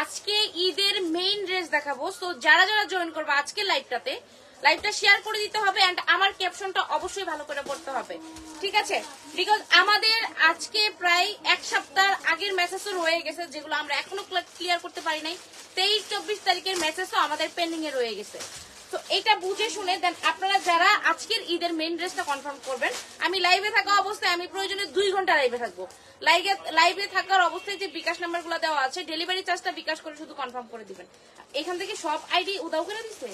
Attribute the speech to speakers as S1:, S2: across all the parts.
S1: আজকে ঈদের main dress দেখাবো। তো যারা যারা জয়েন করবে আজকে লাইভটাতে লাইভটা শেয়ার করে দিতে হবে এন্ড আমার ক্যাপশনটা অবশ্যই ভালো করে পড়তে হবে। ঠিক আছে? বিকজ আমাদের আজকে প্রায় এক সপ্তাহ আগের মেসেজও রয়ে গেছে, যেগুলো আমরা এখনও ক্লিয়ার করতে পারি নাই। তেইশ, চব্বিশ তারিখের মেসেজও আমাদের পেন্ডিং এ রয়ে গেছে। তো এটা বুঝে শুনে দেন আপনারা যারা আজকের ঈদের মেইন ড্রেসটা কনফার্ম করবেন, আমি লাইভে থাকা অবস্থায় আমি প্রয়োজনে দুই ঘণ্টা লাইভে থাকব। লাইভে থাকার অবস্থায় যে বিকাশ নাম্বারগুলো দেওয়া আছে ডেলিভারি চার্জটা বিকাশ করে শুধু কনফার্ম করে দিবেন। এখান থেকে সব আইডি উদাও করে দিছে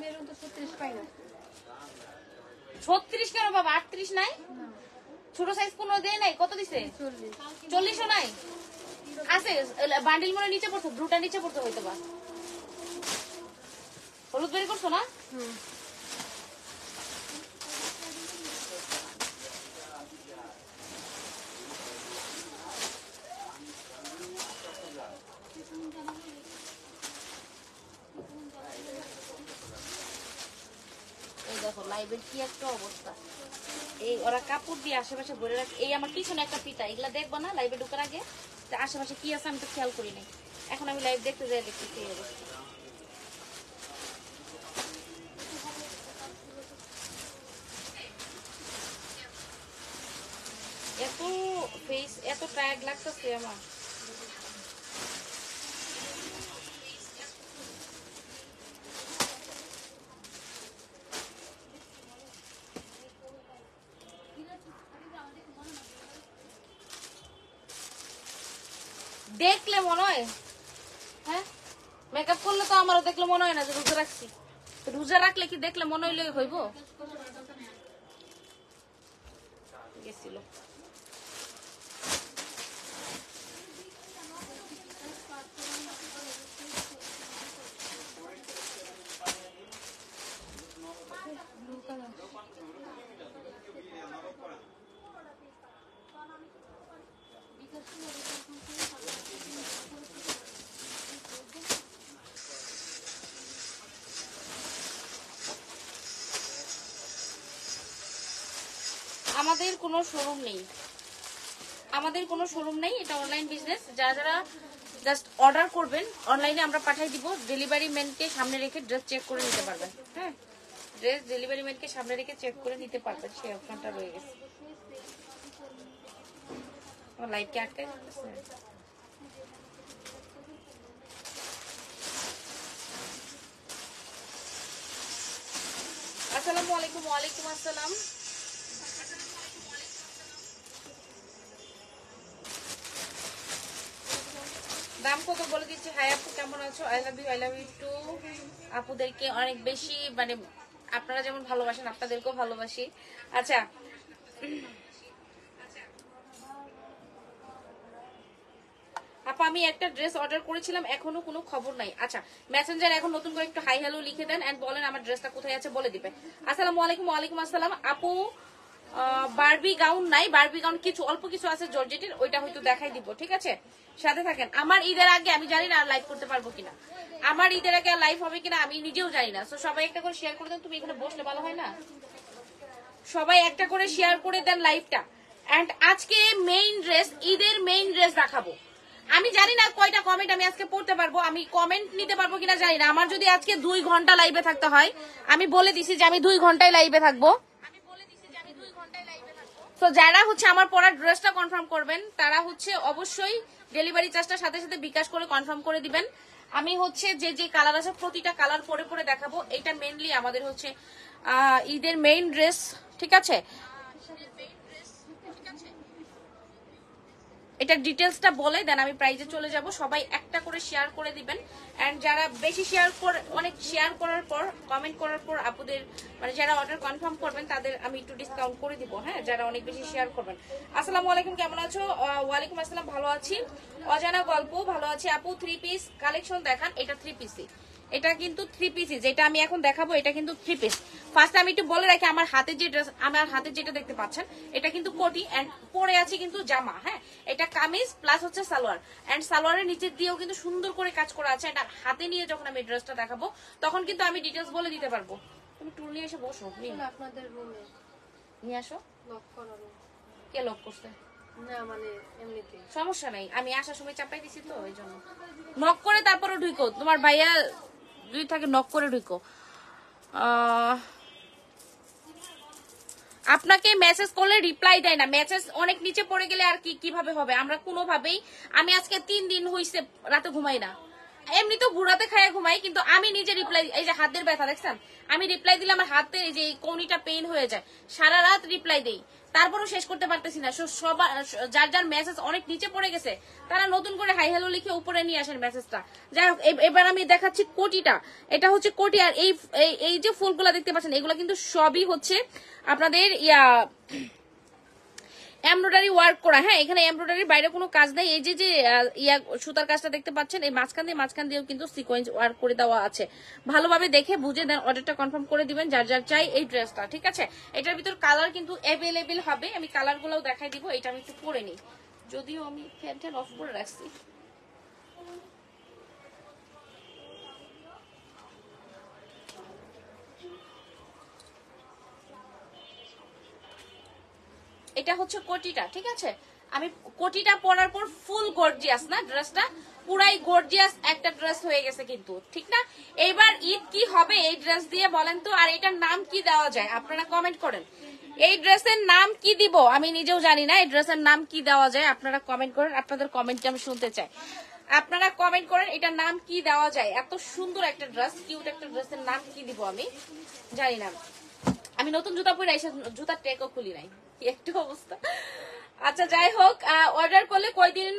S2: মেরুন তো ছত্রিশ পাই না
S1: ছত্রিশ কেন বাবা আটত্রিশ নাই ছোট সাইজ কোনো দেয় নাই কত দিছে
S2: চল্লিশ
S1: চল্লিশও নাই আছে বান্ডিল মনে নিচে পড়তো ব্লুটা নিচে পড়তো হয়তো বা হলুদ বেরি করছ না? দেখো, লাইভের কি একটা অবস্থা। এই ওরা কাপড় দিয়ে আশেপাশে ভরে রাখে। এই আমার পিছনে একটা পিতা, এগুলা দেখব না? লাইভে ঢুকার আগে? আশেপাশে কি আছে আমি তো খেয়াল করি নাই। এখন আমি লাইভ দেখতে যাই দেখতেছি এই অবস্থা এত ফেস এত টায়ার্ড লাগতেছে আমার দেখলে মনে হয় হ্যাঁ মেকআপ করলে তো আমারও দেখলে মনে হয় না যে রোজা রাখছি? রোজা রাখলে কি দেখলে মনে হইলে হইব? গেছিল। কোনো শোরুম নেই। আমাদের কোনো শোরুম নেই, এটা অনলাইন বিজনেস যারা যারা জাস্ট অর্ডার করবেন অনলাইনে আমরা পাঠিয়ে দিব। ডেলিভারি ম্যানকে সামনে রেখে ড্রেস চেক করে নিতে পারবেন। হ্যাঁ? ড্রেস ডেলিভারি ম্যানকে সামনে রেখে চেক করে নিতে পারবেন। সেই অপশনটা রয়ে গেছে। লাইভকে আটকে আসসালামু আলাইকুম, ওয়ালাইকুম আসসালাম। দাম কত বলে দিচ্ছি, হাই আপু, কেমন আছো? I love you I love you too আপুদেরকে অনেক বেশি মানে আপনারা যেমন ভালোবাসেন, আপনাদেরকেও ভালোবাসি। আচ্ছা। আপা, আমি একটা ড্রেস অর্ডার করেছিলাম, এখনও কোনো খবর নাই। আচ্ছা মেসেঞ্জার এখন নতুন করে একটু হাই হ্যালো লিখে দেন এন্ড বলেন আমার ড্রেসটা কোথায় আছে, বলে দিবে। আসসালামু আলাইকুম, ওয়ালাইকুম আসসালাম। আপু বারবি গাউন নাই। বারবি গাউন কিছু, অল্প কিছু আছে জর্জেটের, ওইটা হয়তো দেখাই দিব, ঠিক আছে? সাথে থাকেন, আমার ঈদের আগে আমি জানি না লাইভ করতে পারব কিনা। আমার ঈদের আগে লাইভ হবে কিনা আমি নিজেও জানি না। তো সবাই একটা করে শেয়ার করে দেন, তুমি এখানে বসলে ভালো হয় না? সবাই একটা করে শেয়ার করে দেন লাইভটা এন্ড আজকে মেইন ড্রেস ঈদের মেইন ড্রেস দেখাবো। আমি জানি না কয়টা কমেন্ট আমি আজকে পড়তে পারব, আমি কমেন্ট নিতে পারব কিনা জানি না। আমার যদি আজকে দুই ঘণ্টা লাইভে থাকতে হয়, আমি বলে দিছি যে আমি দুই ঘন্টায় লাইভে থাকব। তো যারা হচ্ছে আমার পরার ড্রেসটা কনফার্ম করবেন, তারা হচ্ছে অবশ্যই ডেলিভারি চার্জটা সাথে সাথে বিকাশ করে কনফার্ম করে দিবেন। আমি হচ্ছে যে যে কালার আছে, প্রতিটা কালার পরে পরে দেখাবো। এটা মেনলি আমাদের হচ্ছে ঈদের মেইন ড্রেস ঠিক আছে? এটা ডিটেলসটা বলে, দেন আমি প্রাইজে চলে যাব। সবাই একটা করে শেয়ার করে দিবেন। এন্ড যারা বেশি শেয়ার করে, অনেক শেয়ার করার পর কমেন্ট করার পর আপুদের মানে যারা অর্ডার কনফার্ম করবেন, তাদের আমি একটু ডিসকাউন্ট করে দিব হ্যাঁ? যারা অনেক বেশি শেয়ার করবেন। আসসালামু আলাইকুম, কেমন আছো? ওয়ালাইকুম আসসালাম, ভালো আছি। অজানা গল্প, ভালো আছি। আপু থ্রি পিস কালেকশন দেখান, এটা থ্রি পিসই এটা কিন্তু থ্রি পিসই যেটা আমি এখন দেখাবো এটা কিন্তু থ্রি পিস ফার্স্ট আমি একটু বলে রাখি আমার হাতে যে ড্রেস আমার হাতে যেটা দেখতে পাচ্ছেন এটা কিন্তু কোটি এন্ড পরে আছে কিন্তু জামা হ্যাঁ? এটা কামিজ প্লাস হচ্ছে সালোয়ার. এন্ড সালোয়ারের নিচের দিয়েও কিন্তু সুন্দর করে কাজ করা আছে এটা হাতে নিয়ে যখন আমি ড্রেসটা দেখাবো তখন কিন্তু আমি ডিটেলস বলে দিতে পারব। তুমি টুল নিয়ে এসে বসো
S2: আপনাদের রুমে
S1: নিয়ে আসো।
S2: লক করা।
S1: কে লক করছে?
S2: মানে
S1: সমস্যা নাই আমি আসার সময় চাপাই দিছি তো ওই জন্য। নক করে তারপরে ঢুকো তোমার ভাইয়া যদি থাকে নক করে ঢুকো। আপনাকে মেসেজ করলে রিপ্লাই দেয় না। মেসেজ অনেক নিচে পড়ে গেলে আর কি, কীভাবে হবে? আমরা কোনোভাবেই, আমি আজকে তিন দিন হইছে, রাতে ঘুমাই না। এমনি তো বুড়াতে খায় ঘুমাই, কিন্তু আমি নিজে রিপ্লাই এই যে হাতের ব্যথা, দেখছেন? আমি রিপ্লাই দিলে আমার হাতে এই যে কৌনিটা পেইন হয়ে যায়। সারা রাত রিপ্লাই দেই। তারপরও শেষ করতে পারতেছি না। সবার যার যার মেসেজ অনেক নিচে পড়ে গেছে, তারা নতুন করে হাই হ্যালো লিখে উপরে নিয়ে আসেন মেসেজটা যাই হোক এবার আমি দেখাচ্ছি কোটিটা। এটা হচ্ছে কোটি আর এই- এই যে ফুলগুলা দেখতে পাচ্ছেন, এগুলো কিন্তু সবই হচ্ছে আপনাদের ইয়া এমব্রয়ডারি ওয়ার্ক করা হ্যাঁ এখানে এমব্রয়ডারির বাইরে কোনো কাজ নেই। এই যে যে ইয়া, সুতার কাজটা দেখতে পাচ্ছেন, এই মাঝখান দিয়ে, মাঝখান দিয়েও কিন্তু সিকোয়েন্স ওয়ার্ক করে দেওয়া আছে। ভালোভাবে দেখে বুঝে দেন অর্ডারটা কনফার্ম করে দিবেন, যার যার চাই এই ড্রেসটা ঠিক আছে? এটার ভিতর কালার কিন্তু অ্যাভেলেবেল হবে, আমি কালারগুলোও দেখাই দিব, এটা আমি একটু পরে নিই। যদিও আমি ফ্যান ট্যান অফ করে রাখছি। এটা হচ্ছে কোটিটা, ঠিক আছে? আমি কোটিটা পরার পর ফুল গর্জিয়াস না ড্রেসটা পুরাই গর্জিয়াস একটা ড্রেস হয়ে গেছে কিন্তু, ঠিক না? এইবার ঈদ কি হবে এই ড্রেস দিয়ে বলেন তো? আর এটার নাম কি দেওয়া যায়? আপনারা কমেন্ট করেন। এই ড্রেসের নাম কি দিব? আমি নিজেও জানি না, এই ড্রেসের নাম কি দেওয়া যায়? আপনারা কমেন্ট করেন, আপনাদের কমেন্টটা আমি শুনতে চাই। আপনারা কমেন্ট করেন, এটার নাম কি দেওয়া যায়? এত সুন্দর একটা ড্রেস কিউট একটা ড্রেসের নাম কি দিব আমি? জানি না। আমি নতুন জুতা পরে এসে টেকও খুলি নাই। কি একটু অবস্থা। আচ্ছা যাই হোক অর্ডার করলে কয়দিন?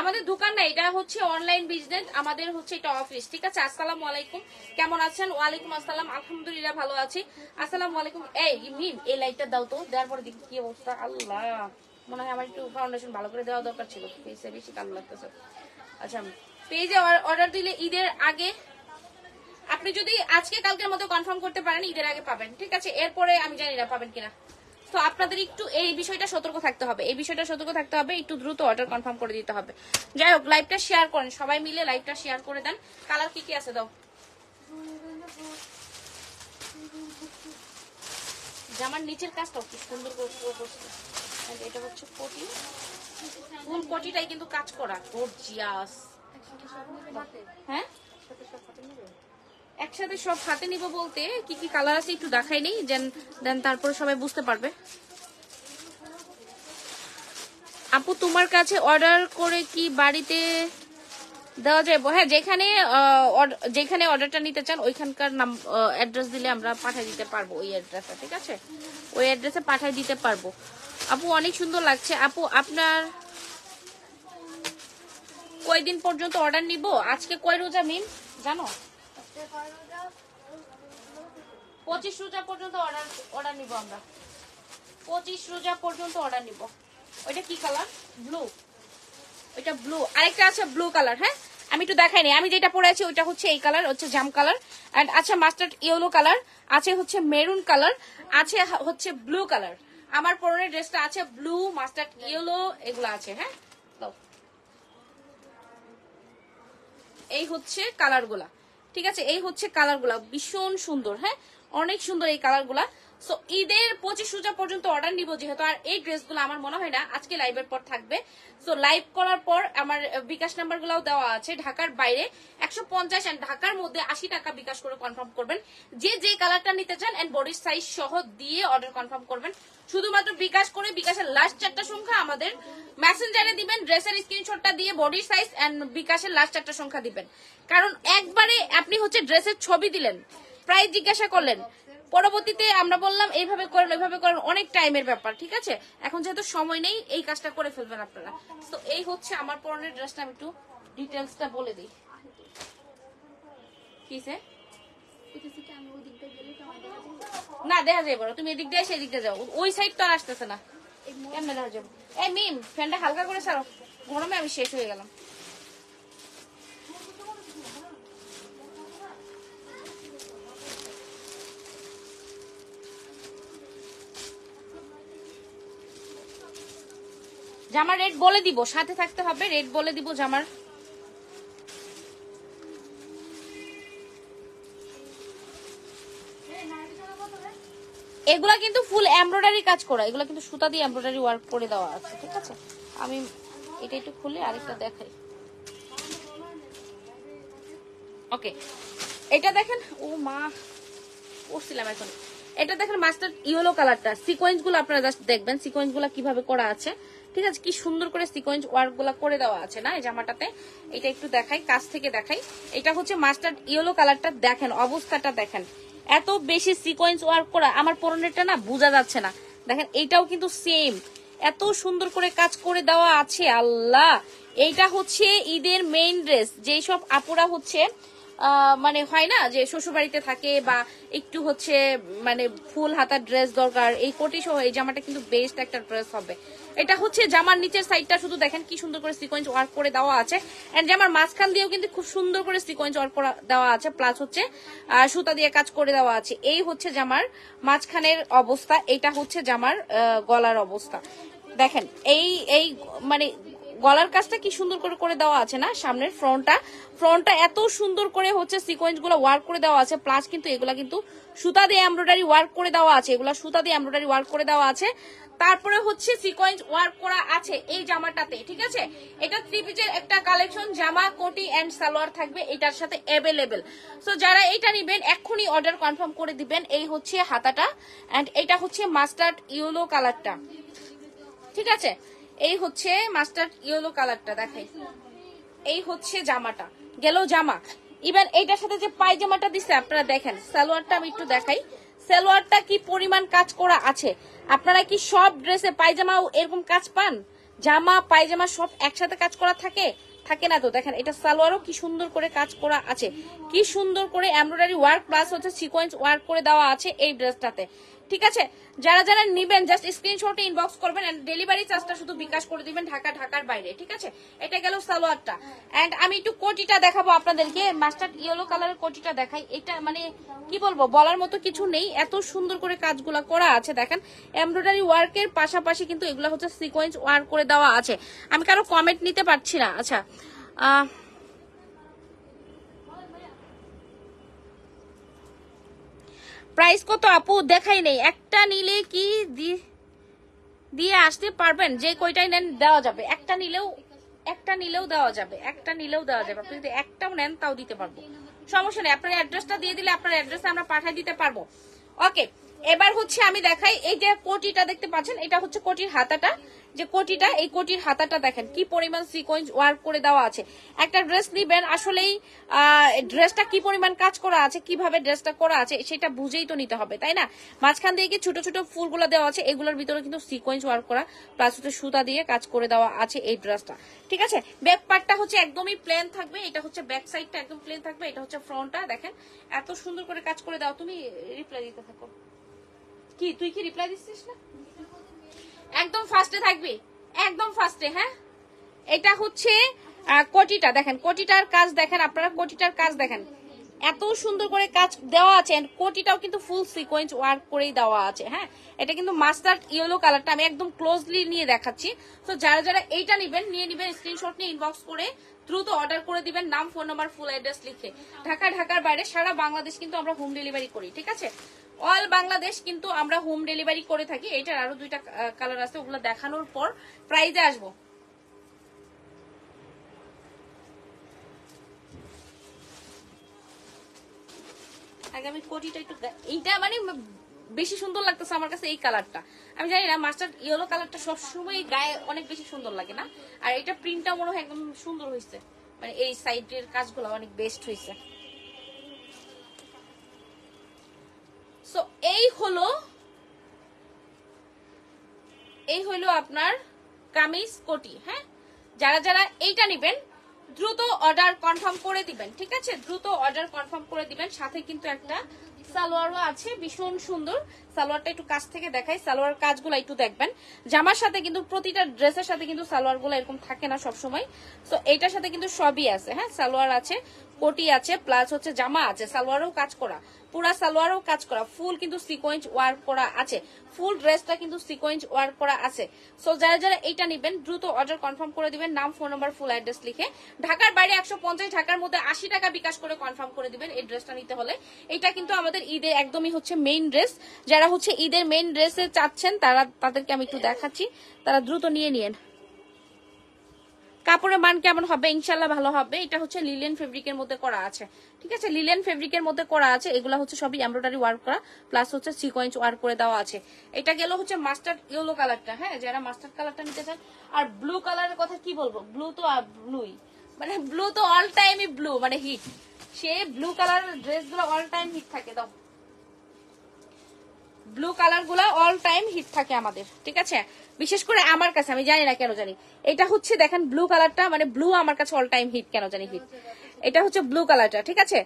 S1: আমাদের দোকান না, এটা হচ্ছে অনলাইন বিজনেস আমাদের হচ্ছে এটা অফিস ঠিক আছে? আসসালামু আলাইকুম। কেমন আছেন? ওয়ালাইকুম আসসালাম। আলহামদুলিল্লাহ ভালো আছি। আসসালাম আলাইকুম। এই মিম এই লাইটটা দাও তো, দেওয়ার পরে দেখি কি অবস্থা। আল্লাহ, মনে হয় আমার একটু ফাউন্ডেশন ভালো করে দেওয়া দরকার ছিল। বেশি কালো লাগতেছে। আচ্ছা পেজে অর্ডার দিলে ঈদের আগে আপনি যদি আজকে কালকের মতো কনফার্ম করতে পারেন, ঈদের আগে পাবেন। ঠিক আছে? এরপরে আমি জানি না পাবেন কিনা। তো আপনাদের একটু এই বিষয়টা সতর্ক থাকতে হবে। এই বিষয়টা সতর্ক থাকতে হবে, একটু দ্রুত অর্ডার কনফার্ম করে দিতে হবে। যাই হোক লাইভটা শেয়ার করেন। সবাই মিলে লাইভটা শেয়ার করে দেন। কালার কি কি আছে দাও? জামার নিচের কাজটাও কি সুন্দর করে করে করছে। এটা হচ্ছে কোটি ফুল কোটিটাই কিন্তু কাজ করা। গর্জিয়াস হ্যাঁ? একসাথে সব হাতে নিব বলতে, কি কি কালার আছে একটু দেখাই নেই দেন তারপরে সবাই বুঝতে পারবে। আপু, তোমার কাছে অর্ডার করে কি বাড়িতে দেওয়া যায় হ্যাঁ যেখানে যেখানে অর্ডারটা নিতে চান, ওইখানকার নাম অ্যাড্রেস দিলে আমরা পাঠিয়ে দিতে পারব ওই অ্যাড্রেসে ঠিক আছে? ওই অ্যাড্রেসে পাঠিয়ে দিতে পারব। আপু, অনেক সুন্দর লাগছে। আপু, আপনার কয়দিন পর্যন্ত অর্ডার নিব? আজকে কয় রোজা, মিম? জানো? পঁচিশ রোজা পর্যন্ত অর্ডার অর্ডার নিব আমরা। পঁচিশ রোজা পর্যন্ত অর্ডার নিব। ওইটা কি কালার ব্লু ওইটা ব্লু আরেকটা আছে ব্লু কালার হ্যাঁ? আমি একটু দেখাই নি। আমি যেটা পরে আছি, ওইটা হচ্ছে এই কালার হচ্ছে জাম কালার অ্যান্ড আছে মাস্টার্ড ইয়েলো কালার আছে হচ্ছে মেরুন কালার আছে হচ্ছে ব্লু কালার আমার পরনের ড্রেসটা আছে ব্লু মাস্টার্ড ইয়েলো এগুলো আছে হ্যাঁ দাও এই হচ্ছে কালারগুলা ঠিক আছে? এই হচ্ছে কালারগুলা ভীষণ সুন্দর হ্যাঁ? অনেক সুন্দর এই কালারগুলা সো ঈদের পঁচিশ রোজা পর্যন্ত অর্ডার নিব যেহেতু, আর এই ড্রেসগুলো আমার মনে হয় না আজকে লাইভের পর থাকবে। সো লাইভ করার পর আমার বিকাশ নাম্বার গুলাও দেওয়া আছে ঢাকার বাইরে। একশো পঞ্চাশ অ্যান্ড ঢাকার মধ্যে আশি টাকা বিকাশ করে কনফার্ম করবেন। যে যে কালারটা নিতে চান অ্যান্ড বডির সাইজ সহ দিয়ে অর্ডার কনফার্ম করবেন। শুধুমাত্র বিকাশ করে, বিকাশের লাস্ট চারটা সংখ্যা আমাদের মেসেঞ্জারে দিবেন, ড্রেসের স্ক্রিনশটটা দিয়ে বডির সাইজ এন্ড বিকাশের লাস্ট চারটা সংখ্যা দিবেন। কারণ একবারে আপনি হচ্ছে ড্রেসের ছবি দিলেন। প্রাইস জিজ্ঞাসা করলেন। পরবর্তীতে আমরা বললাম এইভাবে করেন ওইভাবে করেন। অনেক টাইমের ব্যাপার ঠিক আছে? এখন যেহেতু সময় নেই এই কাজটা করে ফেলবেন আপনারা। তো এই হচ্ছে আমার পরনের ড্রেসটা আমি একটু ডিটেলসটা বলে দিই। কিসে না দেখা যাবে তুমি এদিক দিয়ে সেই দিক দিয়ে যাও। ওই সাইড তো আর আসতেছে না। কেমনে দেখা যাব। এই মিম ফ্যানটা হালকা করে ছাড়ো। গরমে আমি শেষ হয়ে গেলাম। জামার রেট বলে দিব, সাথে থাকতে হবে রেট বলে দিব জামার। এগুলা কিন্তু ফুল এমব্রয়ডারি কাজ করা, এগুলা কিন্তু সুতা দিয়ে এমব্রয়ডারি ওয়ার্ক করে দেওয়া আছে, ঠিক আছে? আমি এটা একটু খুলে আরেকটা দেখাই। ওকে এটা দেখেন, ও মা পড়ছিলাম এখন। এটা দেখেন মাস্টার ইয়েলো কালারটা সিকোয়েন্সগুলো আপনারা জাস্ট দেখবেন সিকোয়েন্সগুলো কীভাবে করা আছে। ঠিক আছে, কি সুন্দর করে সিকোয়েন্স ওয়ার্কগুলা করে দেওয়া আছে না, এই জামাটাতে? এটা একটু দেখাই, কাছ থেকে দেখাই। এটা হচ্ছে মাস্টার ইয়েলো কালারটা দেখেন, অবস্থাটা দেখেন। এত বেশি সিকোয়েন্স ওয়ার্ক করা, আমার পরনেরটা না বোঝা যাচ্ছে না। দেখেন, এইটাও কিন্তু সেম এত সুন্দর করে কাজ করে দেওয়া আছে, আল্লাহ! এইটা হচ্ছে ঈদের মেইন ড্রেস যেই সব আপুরা হচ্ছে মানে হয় না যে শ্বশুরবাড়িতে থাকে বা একটু হচ্ছে মানে ফুল হাতার ড্রেস দরকার, এই কোটি সহ, এই জামাটা কিন্তু বেস্ট একটা ড্রেস হবে। এটা হচ্ছে জামার নিচের সাইডটা শুধু দেখেন কি সুন্দর করে সিকোয়েন্স ওয়ার্ক করে দেওয়া আছে। এন্ড জামার মাঝখান দিয়েও কিন্তু খুব সুন্দর করে সিকোয়েন্স ওয়ার্ক করা, দেওয়া আছে প্লাস হচ্ছে সুতা দিয়ে কাজ করে দেওয়া আছে। এই হচ্ছে জামার মাঝখানের অবস্থা, এটা হচ্ছে জামার গলার অবস্থা। দেখেন, এই এই মানে গলার কাজটা কি সুন্দর করে করে দেওয়া আছে না? সামনের ফ্রন্টটা। ফ্রন্টটা এত সুন্দর করে হচ্ছে সিকোয়েন্সগুলো ওয়ার্ক করে দেওয়া আছে। প্লাস কিন্তু এগুলা কিন্তু সুতা দিয়ে এমব্রয়ডারি ওয়ার্ক করে দেওয়া আছে। এগুলা সুতা দিয়ে এমব্রয়ডারি ওয়ার্ক করে দেওয়া আছে। তারপরে হচ্ছে সিকোয়েন্স ওয়ার্ক করা আছে এই জামাটাতে, ঠিক আছে? এটা থ্রি পিসের একটা কালেকশন জামা, কোটি এন্ড সালোয়ার থাকবে। এটার সাথে অ্যাভেলেবেল সো যারা এটা নিবেন, এক্ষুনি অর্ডার কনফার্ম করে দিবেন। এই হচ্ছে হাতাটা। এন্ড এটা হচ্ছে মাস্টার্ড ইয়েলো কালারটা ঠিক আছে? এই হচ্ছে মাস্টার্ড ইয়েলো কালারটা, দেখাই। এই হচ্ছে জামাটা। গেল জামা। ইভেন এইটার সাথে যে পায়জামাটা দিছে, আপনারা দেখেন, সালোয়ারটা আমি একটু দেখাই। সালোয়ারটা কি পরিমাণ কাজ করা আছে? আপনারা কি সব ড্রেসে পায়জামাও এরকম কাজ পান? জামা, পায়জামা সব একসাথে কাজ করা থাকে? থাকে না তো? দেখেন, এটা সালোয়ারও কি সুন্দর করে কাজ করা আছে। কি সুন্দর করে এমব্রয়ডারি ওয়ার্ক, প্লাস হচ্ছে সিকোয়েন্স ওয়ার্ক করে দেওয়া আছে এই ড্রেসটাতে। ঠিক আছে? যারা যারা নিবেন জাস্ট স্ক্রিনশটে ইনবক্স করবেন ডেলিভারি চার্জটা শুধু বিকাশ করে দিবেন ঢাকা, ঢাকার বাইরে, ঠিক আছে? এটা গেল সালোয়ারটা। এন্ড আমি একটু কোটিটা দেখাবো আপনাদেরকে। মাস্টার্ড ইয়েলো কালারের কোটিটা দেখাই। এটা মানে কি বলব, বলার মতো কিছু নেই। এত সুন্দর করে কাজগুলা করা আছে, দেখেন। এমব্রয়ডারি ওয়ার্কের পাশাপাশি কিন্তু এগুলো হচ্ছে সিকোয়েন্স ওয়ার্ক করে দেওয়া আছে। আমি কারও কমেন্ট নিতে পারছি না। আচ্ছা আহ প্রাইস কত আপু? দেখাই নেই। একটা নিলে কি দিয়ে আসতে পারবেন? যে কয়টাই নেন, দেওয়া যাবে। একটা নিলেও একটা নিলেও দেওয়া যাবে। একটা নিলেও দেওয়া যাবে। আপনি যদি একটাও নেন, তাও দিতে পারব। সমস্যা নেই। আপনার অ্যাড্রেসটা দিয়ে দিলে আপনার অ্যাড্রেসে আমরা পাঠিয়ে দিতে পারব। ওকে এবার হচ্ছে আমি দেখাই, এই যে কোটিটা দেখতে পাচ্ছেন, এটা হচ্ছে কোটির হাতাটা। যে কোটিটা, এই কোটির হাতাটা দেখেন, কি পরিমাণ সিকোয়েন্স ওয়ার্ক করে দেওয়া আছে। একটা ড্রেস নিবেন, আসলেই ড্রেসটা কি পরিমাণ কাজ করা আছে, কীভাবে ড্রেসটা করা আছে, সেটা বুঝেই তো নিতে হবে, তাই না? মাঝখান দিয়ে কি ছোট ছোট ফুলগুলো দেওয়া আছে, এগুলোর ভিতরে কিন্তু সিকোয়েন্স ওয়ার্ক করা প্লাস হচ্ছে সুতা দিয়ে কাজ করে দেওয়া আছে এই ড্রেসটা ঠিক আছে? ব্যাক পার্টটা হচ্ছে একদমই প্লেন থাকবে, এটা হচ্ছে ব্যাক সাইডটা একদম প্লেন থাকবে, এটা হচ্ছে ফ্রন্টটা দেখেন। এত সুন্দর করে কাজ করে দাও, তুমি রিপ্লাই দিতে থাকো। কি, তুই কি রিপ্লাই দিচ্ছিস না? একদম ফার্স্টে থাকবি, একদম ফার্স্টে হ্যাঁ? এটা হচ্ছে কোটিটা, দেখেন, কোটিটার কাজ দেখেন, আপনারা কোটিটার কাজ দেখেন। এত সুন্দর করে কাজ দেওয়া আছে, and কোটিটাও কিন্তু ফুল সিকোয়েন্স ওয়ার্ক করেই দেওয়া আছে হ্যাঁ? এটা কিন্তু মাস্টার্ড ইয়েলো কালারটা আমি একদম ক্লোজলি নিয়ে দেখাচ্ছি। তো যারা যারা এইটা নেবেন, নিয়ে নেবেন স্ক্রিনশট নিয়ে ইনবক্স করে দ্রুত অর্ডার করে দিবেন, নাম ফোন নাম্বার ফুল অ্যাড্রেস লিখে। ঢাকা, ঢাকার বাইরে সারা বাংলাদেশ কিন্তু আমরা হোম ডেলিভারি করি, ঠিক আছে? অল বাংলাদেশ কিন্তু আমরা হোম ডেলিভারি করে থাকি। এটার আরও দুইটা কালার আছে, ওগুলো দেখানোর পর প্রাইজে আসব। আগে আমি কোটিটা একটু এইটা মানে বেশি সুন্দর লাগতেছে আমার কাছে এই কালারটা আমি জানি না মাস্টার ইয়েলো কালারটা সবসময় গায়ে অনেক বেশি সুন্দর লাগে না। আর এটা প্রিন্টটা মনে হয় একদম সুন্দর হয়েছে। মানে এই সাইডের কাজগুলো অনেক বেস্ট হয়েছে সো এই হলো এই হলো আপনার কামিজ কোটি হ্যাঁ? যারা যারা এইটা নেবেন, দ্রুত অর্ডার কনফার্ম করে দিবেন, ঠিক আছে? দ্রুত অর্ডার কনফার্ম করে দিবেন। সাথে কিন্তু একটা সালোয়ারও আছে, ভীষণ সুন্দর। সালোয়ারটা একটু কাছ থেকে দেখাই, সালোয়ার কাজগুলো একটু দেখবেন। জামার সাথে কিন্তু প্রতিটা ড্রেসের সাথে কিন্তু সালোয়ারগুলো এরকম থাকে না সবসময়। তো এইটার সাথে কিন্তু সবই আছে হ্যাঁ? সালোয়ার আছে কোটি আছে প্লাস হচ্ছে জামা আছে, সালোয়ারও কাজ করা। পুরা সালোয়ারও কাজ করা ফুল কিন্তু সিকোয়েন্স ওয়ার্ক করা আছে। ফুল ড্রেসটা কিন্তু সিকোয়েন্স ওয়ার্ক করা আছে। সো যারা যারা এইটা নেবেন, দ্রুত অর্ডার কনফার্ম করে দিবেন, নাম ফোন নাম্বার ফুল অ্যাড্রেস লিখে। ঢাকার বাইরে একশো পঞ্চাশ, ঢাকার মধ্যে আশি টাকা বিকাশ করে কনফার্ম করে দিবেন এই ড্রেসটা নিতে হলে। এটা কিন্তু আমাদের ঈদের একদমই হচ্ছে মেইন ড্রেস যারা হচ্ছে ঈদের মেইন ড্রেসে চাচ্ছেন, তারা, তাদেরকে আমি একটু দেখাচ্ছি। তারা দ্রুত নিয়ে নিয়েন। কাপড়ের মান কেমন হবে? ইনশাল্লাহ ভালো হবে। এটা হচ্ছে লিলেন ফেব্রিকের মধ্যে করা আছে। ঠিক আছে? লিলেন ফেব্রিকের মধ্যে করা আছে। এগুলো হচ্ছে সবই এমব্রয়ডারি ওয়ার্ক করা। প্লাস হচ্ছে সিকোয়েন্স ওয়ার্ক করে দেওয়া আছে। এটা গেল হচ্ছে মাস্টার্ড ইয়েলো কালারটা হ্যাঁ? যারা মাস্টার্ড কালারটা নিতে চান। আর ব্লু কালারের কথা কি বলব? ব্লু তো ব্লুই মানে ব্লু তো অল টাইমই ব্লু মানে হিট সে ব্লু কালার ড্রেসগুলো অল টাইম হিট থাকে, দাও। ব্লু কালারগুলা অল টাইম হিট থাকে আমাদের, ঠিক আছে? বিশেষ করে আমার কাছে, আমি জানি না কেন জানি। এটা হচ্ছে, দেখেন ব্লু কালারটা মানে ব্লু আমার কাছে অল টাইম হিট কেন জানি হিট এটা হচ্ছে ব্লু কালারটা ঠিক আছে?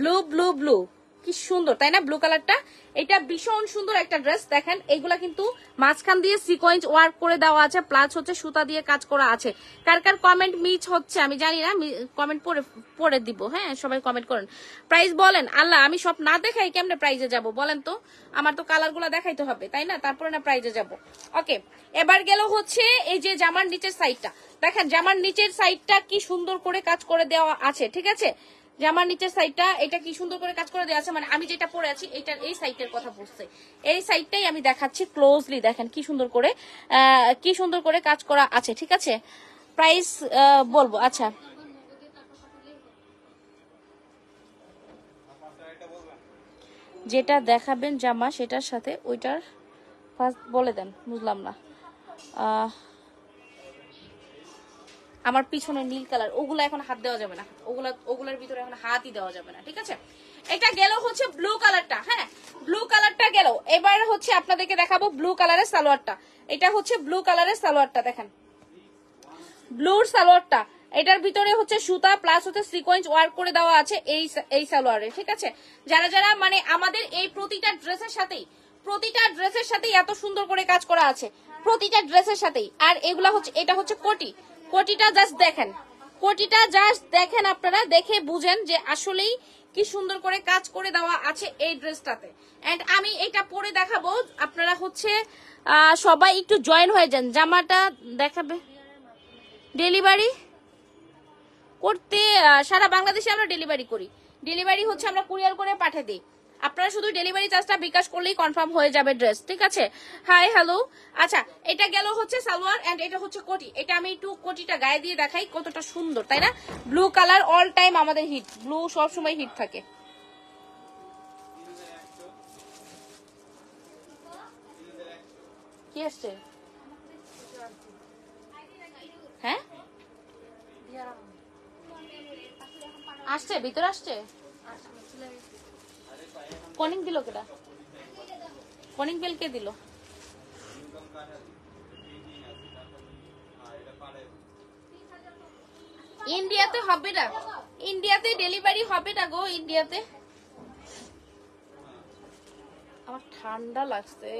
S1: ব্লু ব্লু ব্লু কি সুন্দর, তাই না? ব্লু কালারটা এটা ভীষণ সুন্দর একটা ড্রেস দেখেন, এগুলা কিন্তু মাঝখান দিয়ে সিকোয়েন্স ওয়ার্ক করে দেওয়া আছে প্লাস হচ্ছে সুতা দিয়ে কাজ করা আছে। কার কার কমেন্ট মিচ হচ্ছে, আমি জানি না কমেন্ট পড়ে পড়ে দিব হ্যাঁ? সবাই কমেন্ট করেন। প্রাইস বলেন, আল্লাহ, আমি সব না দেখাই কেমনে প্রাইজে যাব, বলেন তো? আমার তো কালারগুলা দেখাইতে হবে, তাই না? তারপরে না প্রাইজে যাব। ওকে এবার গেল হচ্ছে এই যে জামার নিচের সাইডটা দেখেন, জামার নিচের সাইডটা কি সুন্দর করে কাজ করে দেওয়া আছে, ঠিক আছে? জামার নিচের সাইডটা এটা কি সুন্দর করে কাজ করে দেওয়া আছে? মানে আমি যেটা পরে আছি, এটার এই সাইডের কথা বলছে। এই সাইডটাই আমি দেখাচ্ছি ক্লোজলি দেখেন কি সুন্দর করে কি সুন্দর করে কাজ করা আছে, ঠিক আছে? প্রাইস বলব আচ্ছা। যেটা দেখাবেন জামা, সেটার সাথে ওইটার ফার্স্ট বলে দেন, বুঝলাম না। আমার পিছনে নীল কালার, ওগুলা এখন হাত দেওয়া যাবে না। ওগুলা ওগুলার ভিতরে এখন হাতই দেওয়া যাবে না, ঠিক আছে? এটা গেল হচ্ছে ব্লু কালারটা হ্যাঁ? ব্লু কালারটা গেল। এবার হচ্ছে আপনাদেরকে দেখাবো ব্লু কালারের সালোয়ারটা। এটা হচ্ছে ব্লু কালারের সালোয়ারটা, দেখেন। ব্লুর সালোয়ারটা। এটার ভিতরে হচ্ছে সুতা প্লাস হচ্ছে সিকোয়েন্স ওয়ার্ক করে দেওয়া আছে এই এই সালোয়ারে, ঠিক আছে? যারা যারা মানে আমাদের এই প্রতিটা ড্রেসের সাথেই প্রতিটা ড্রেসের সাথেই এত সুন্দর করে কাজ করা আছে। প্রতিটা ড্রেসের সাথেই। আর এগুলা হচ্ছে এটা হচ্ছে কোটি। কোটিটা জাস্ট দেখেন। কোটিটা জাস্ট দেখেন আপনারা, দেখে বুঝেন যে আসলেই কি সুন্দর করে কাজ করে দেওয়া আছে এই ড্রেসটাতে। এন্ড আমি এটা পরে দেখাবো, আপনারা হচ্ছে সবাই একটু জয়েন হয়ে যান। জামাটা দেখাবে। ডেলিভারি করতে সারা বাংলাদেশে আমরা ডেলিভারি করি। ডেলিভারি হচ্ছে আমরা কুরিয়ার করে পাঠিয়ে দিই। আপনারা শুধু ডেলিভারি চার্জটা বিকাশ করলেই কনফার্ম হয়ে যাবে ড্রেস ঠিক আছে? হাই হ্যালো আচ্ছা এটা গেল হচ্ছে সালোয়ার এন্ড এটা হচ্ছে কোটি। এটা আমি একটু কোটিটা গায়ে দিয়ে দেখাই কতটা সুন্দর, তাই না? ব্লু কালার অল টাইম আমাদের হিট ব্লু সব সময় হিট থাকে। হ্যাঁ? আসছে, ভিতরে আসছে? কনিং দিল কেটা? কনিং বেল কে দিল? ইন্ডিয়াতে হবে না। ইন্ডিয়াতে ডেলিভারি হবে না গো, ইন্ডিয়াতে। আমার ঠান্ডা লাগছে।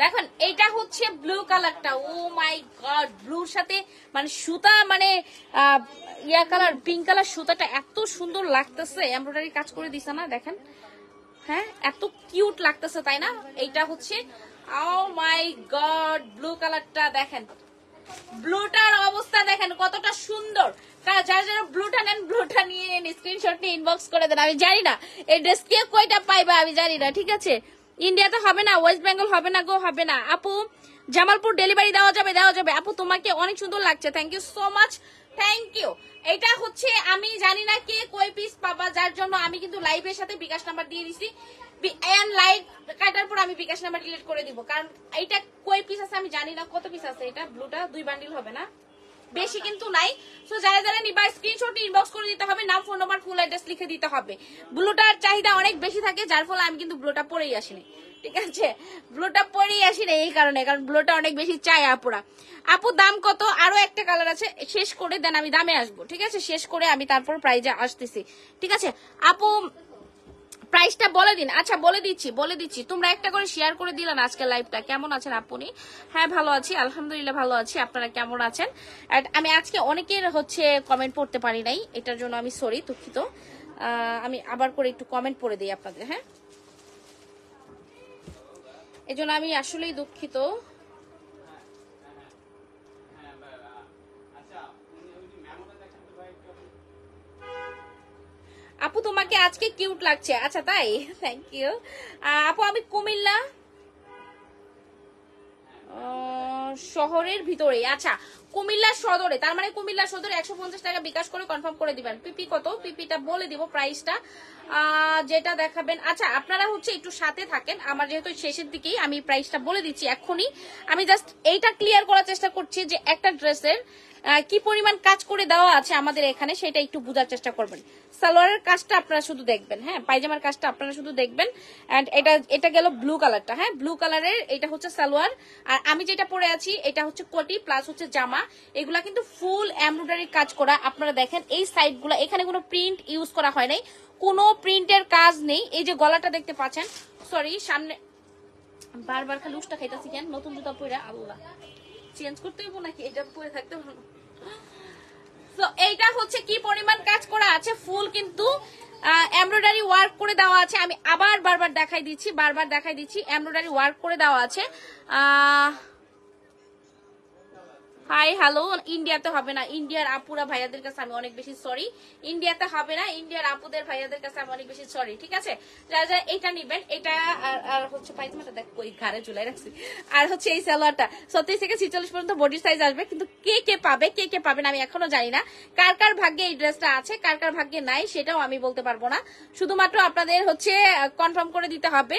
S1: দেখুন, এইটা হচ্ছে ব্লু কালারটা ও মাই গড ব্লুর সাথে মানে সুতা মানে ইয়া কালার পিঙ্ক কালার সুতাটা এত সুন্দর লাগতেছে। এমব্রয়ডারি কাজ করে দিছে না, দেখেন। হ্যাঁ এত কিউট লাগতেছে, তাই না? এইটা হচ্ছে ও মাই গড ব্লু কালারটা দেখেন। ব্লুটার অবস্থা দেখেন, কতটা সুন্দর। ব্লুটা নেন ব্লুটা নিয়ে স্ক্রিনশট নিয়ে করে দেন, আমি জানি না। এই কয়টা পাইবা, আমি জানি না, ঠিক আছে? ইন্ডিয়াতে হবে না ওয়েস্ট বেঙ্গল হবে না গো হবে না। আপু, জামালপুর ডেলিভারি দেওয়া যাবে দেওয়া যাবে। আপু, তোমাকে অনেক সুন্দর লাগছে thank you so much thank you এটা হচ্ছে আমি জানি না কে কয় পিস পাবা যার জন্য আমি কিন্তু লাইভের সাথে বিকাশ নাম্বার দিয়ে দিছি। এন্ড লাইভ কাটার পর আমি বিকাশ নাম্বার ডিলিট করে দিব কারণ কয় পিস আছে আমি জানি না কত পিস আছে এটা? ব্লুটা দুই বান্ডিল হবে না। বেশি কিন্তু নাই। তো যারা যারা নিবা স্ক্রিনশট ইনবক্স করে দিতে হবে নাম ফোন নাম্বার ফুল অ্যাড্রেস লিখে দিতে হবে। ব্লুটার চাহিদা অনেক বেশি থাকে যার ফলে আমি কিন্তু ব্লুটা পরেই আসিনি। ঠিক আছে? ব্লুটা পরেই আসি না এই কারণে, কারণ ব্লুটা অনেক বেশি চাই আপুরা। আপু, দাম কত? আরও একটা কালার আছে, শেষ করে দেন, আমি দামে আসব, ঠিক আছে? শেষ করে আমি তারপর প্রাইজে আসতেছি, ঠিক আছে? আপু প্রাইসটা বলে দিন। আচ্ছা বলে দিচ্ছি বলে দিচ্ছি। তোমরা একটা করে শেয়ার করে দিলেন আজকে লাইভটা কেমন আছেন আপনি? হ্যাঁ ভালো আছি, আলহামদুলিল্লাহ ভালো আছি। আপনারা কেমন আছেন? আমি আজকে অনেকের হচ্ছে কমেন্ট পড়তে পারি নাই, এটার জন্য আমি সরি দুঃখিত। আমি আবার করে একটু কমেন্ট পড়ে দিই আপনাদের হ্যাঁ? এই জন্য আমি আসলেই দুঃখিত। আপু, তোমাকে আজকে কিউট লাগছে। আচ্ছা তাই? থ্যাংক ইউ আপু, আমি কুমিল্লা। শহরের ভিতরে আচ্ছা কুমিল্লা সদরে, তার মানে কুমিল্লা সদরে একশো পঞ্চাশ টাকা বিকাশ করে কনফার্ম করে দিবেন। পিপি কত? পিপিটা বলে দিব প্রাইসটা যেটা দেখাবেন। আচ্ছা আপনারা হচ্ছে একটু সাথে থাকেন। আমার যেহেতু শেষের দিকেই আমি প্রাইসটা বলে দিচ্ছি এখনই আমি জাস্ট এইটা ক্লিয়ার করার চেষ্টা করছি যে একটা ড্রেসের কি পরিমাণ কাজ করে দেওয়া আছে আমাদের এখানে সেটা একটু বোঝার চেষ্টা করবেন। সালোয়ারের কাজটা আপনারা শুধু দেখবেন হ্যাঁ? পায়জামার কাজটা আপনারা শুধু দেখবেন। এন্ড এটা এটা গেল ব্লু কালারটা হ্যাঁ? ব্লু কালারের এটা হচ্ছে সালোয়ার। আর আমি যেটা পরে আছি, এটা হচ্ছে কোটি প্লাস হচ্ছে জামা। এগুলা কিন্তু ফুল এমব্রয়ডারি কাজ করা। আপনারা দেখেন, এই সাইডগুলা এখানে কোনো প্রিন্ট ইউজ করা হয় নাই। কোনো প্রিন্টের কাজ নেই। এই যে গলাটা দেখতে পাচ্ছেন সরি সামনে বারবার খালি উষ্টা খাইতেছি কেন? নতুন জুতা পরে আল্লাহ। চেঞ্জ করতে হইব নাকি? এটা পরে থাকতে পারব তো এইটা হচ্ছে কি পরিমাণ কাজ করা আছে, ফুল কিন্তু এমব্রয়ডারি ওয়ার্ক করে দেওয়া আছে। আমি আবার বারবার দেখাই দিচ্ছি, বারবার দেখাই দিচ্ছি এমব্রয়ডারি ওয়ার্ক করে দেওয়া আছে। আহ হাই হ্যালো ইন্ডিয়াতে হবে না। ইন্ডিয়ার আপুরা ভাইয়াদের কাছে আমি অনেক বেশি সরি ইন্ডিয়াতে হবে না। ইন্ডিয়ার আপুদের ভাইয়াদের কাছে আমি অনেক বেশি সরি ঠিক আছে? যারা যারা এটা নিবেন। এটা আর হচ্ছে পাইজামাটা দেখ, ওই ঘাড়ে ঝুলাই রাখছি। আর হচ্ছে এই সালোয়ারটা। ছত্রিশ থেকে ছিচল্লিশ পর্যন্ত বডি সাইজ আসবে, কিন্তু কে কে পাবে, কে কে পাবেন আমি এখনও জানি না। কার কার ভাগ্যে এই ড্রেসটা আছে, কার কার ভাগ্যে নাই, সেটাও আমি বলতে পারব না। শুধুমাত্র আপনাদের হচ্ছে কনফার্ম করে দিতে হবে।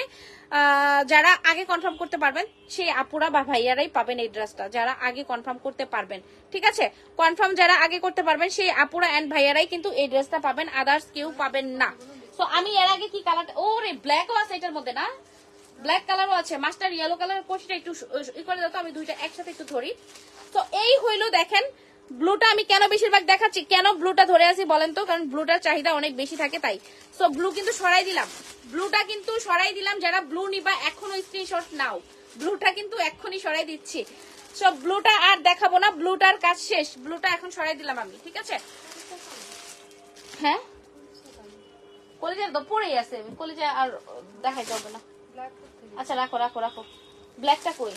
S1: যারা আগে কনফার্ম করতে পারবেন, সেই আপুরা বা ভাইয়ারাই পাবেন এই ড্রেসটা যারা আগে কনফার্ম করতে পারবেন, ঠিক আছে? কনফার্ম যারা আগে করতে পারবেন, সেই আপুরা এন্ড ভাইয়ারাই কিন্তু এই ড্রেসটা পাবেন আদার্স কেউ পাবেন না। তো আমি এর আগে কি কালার ও রে ব্ল্যাকও আছে এটার মধ্যে না? ব্ল্যাক কালারও আছে। মাস্টার ইয়েলো কালার কোচিটা একটু ই করে দাও তো, আমি দুইটা একসাথে একটু ধরি। তো এই হইল দেখেন ব্লুটা আমি কেন বেশিরভাগ দেখাচ্ছি? কেন ব্লুটা ধরে আছি বলেন তো? কারণ ব্লুটার চাহিদা অনেক বেশি থাকে তাই। সো ব্লু কিন্তু সরাই দিলাম। ব্লুটা কিন্তু সরাই দিলাম যারা ব্লু নিবা এখনও স্ক্রিনশট নাও। ব্লুটা কিন্তু এক্ষুনি সরাই দিচ্ছি। সো ব্লুটা আর দেখাবো না ব্লুটার কাজ শেষ। ব্লুটা এখন সরাই দিলাম আমি ঠিক আছে? হ্যাঁ? কলেজে তো পড়েই আছে। কলেজে আর দেখাই যাবে না। আচ্ছা রাখো রাখো রাখো। ব্ল্যাকটা কই?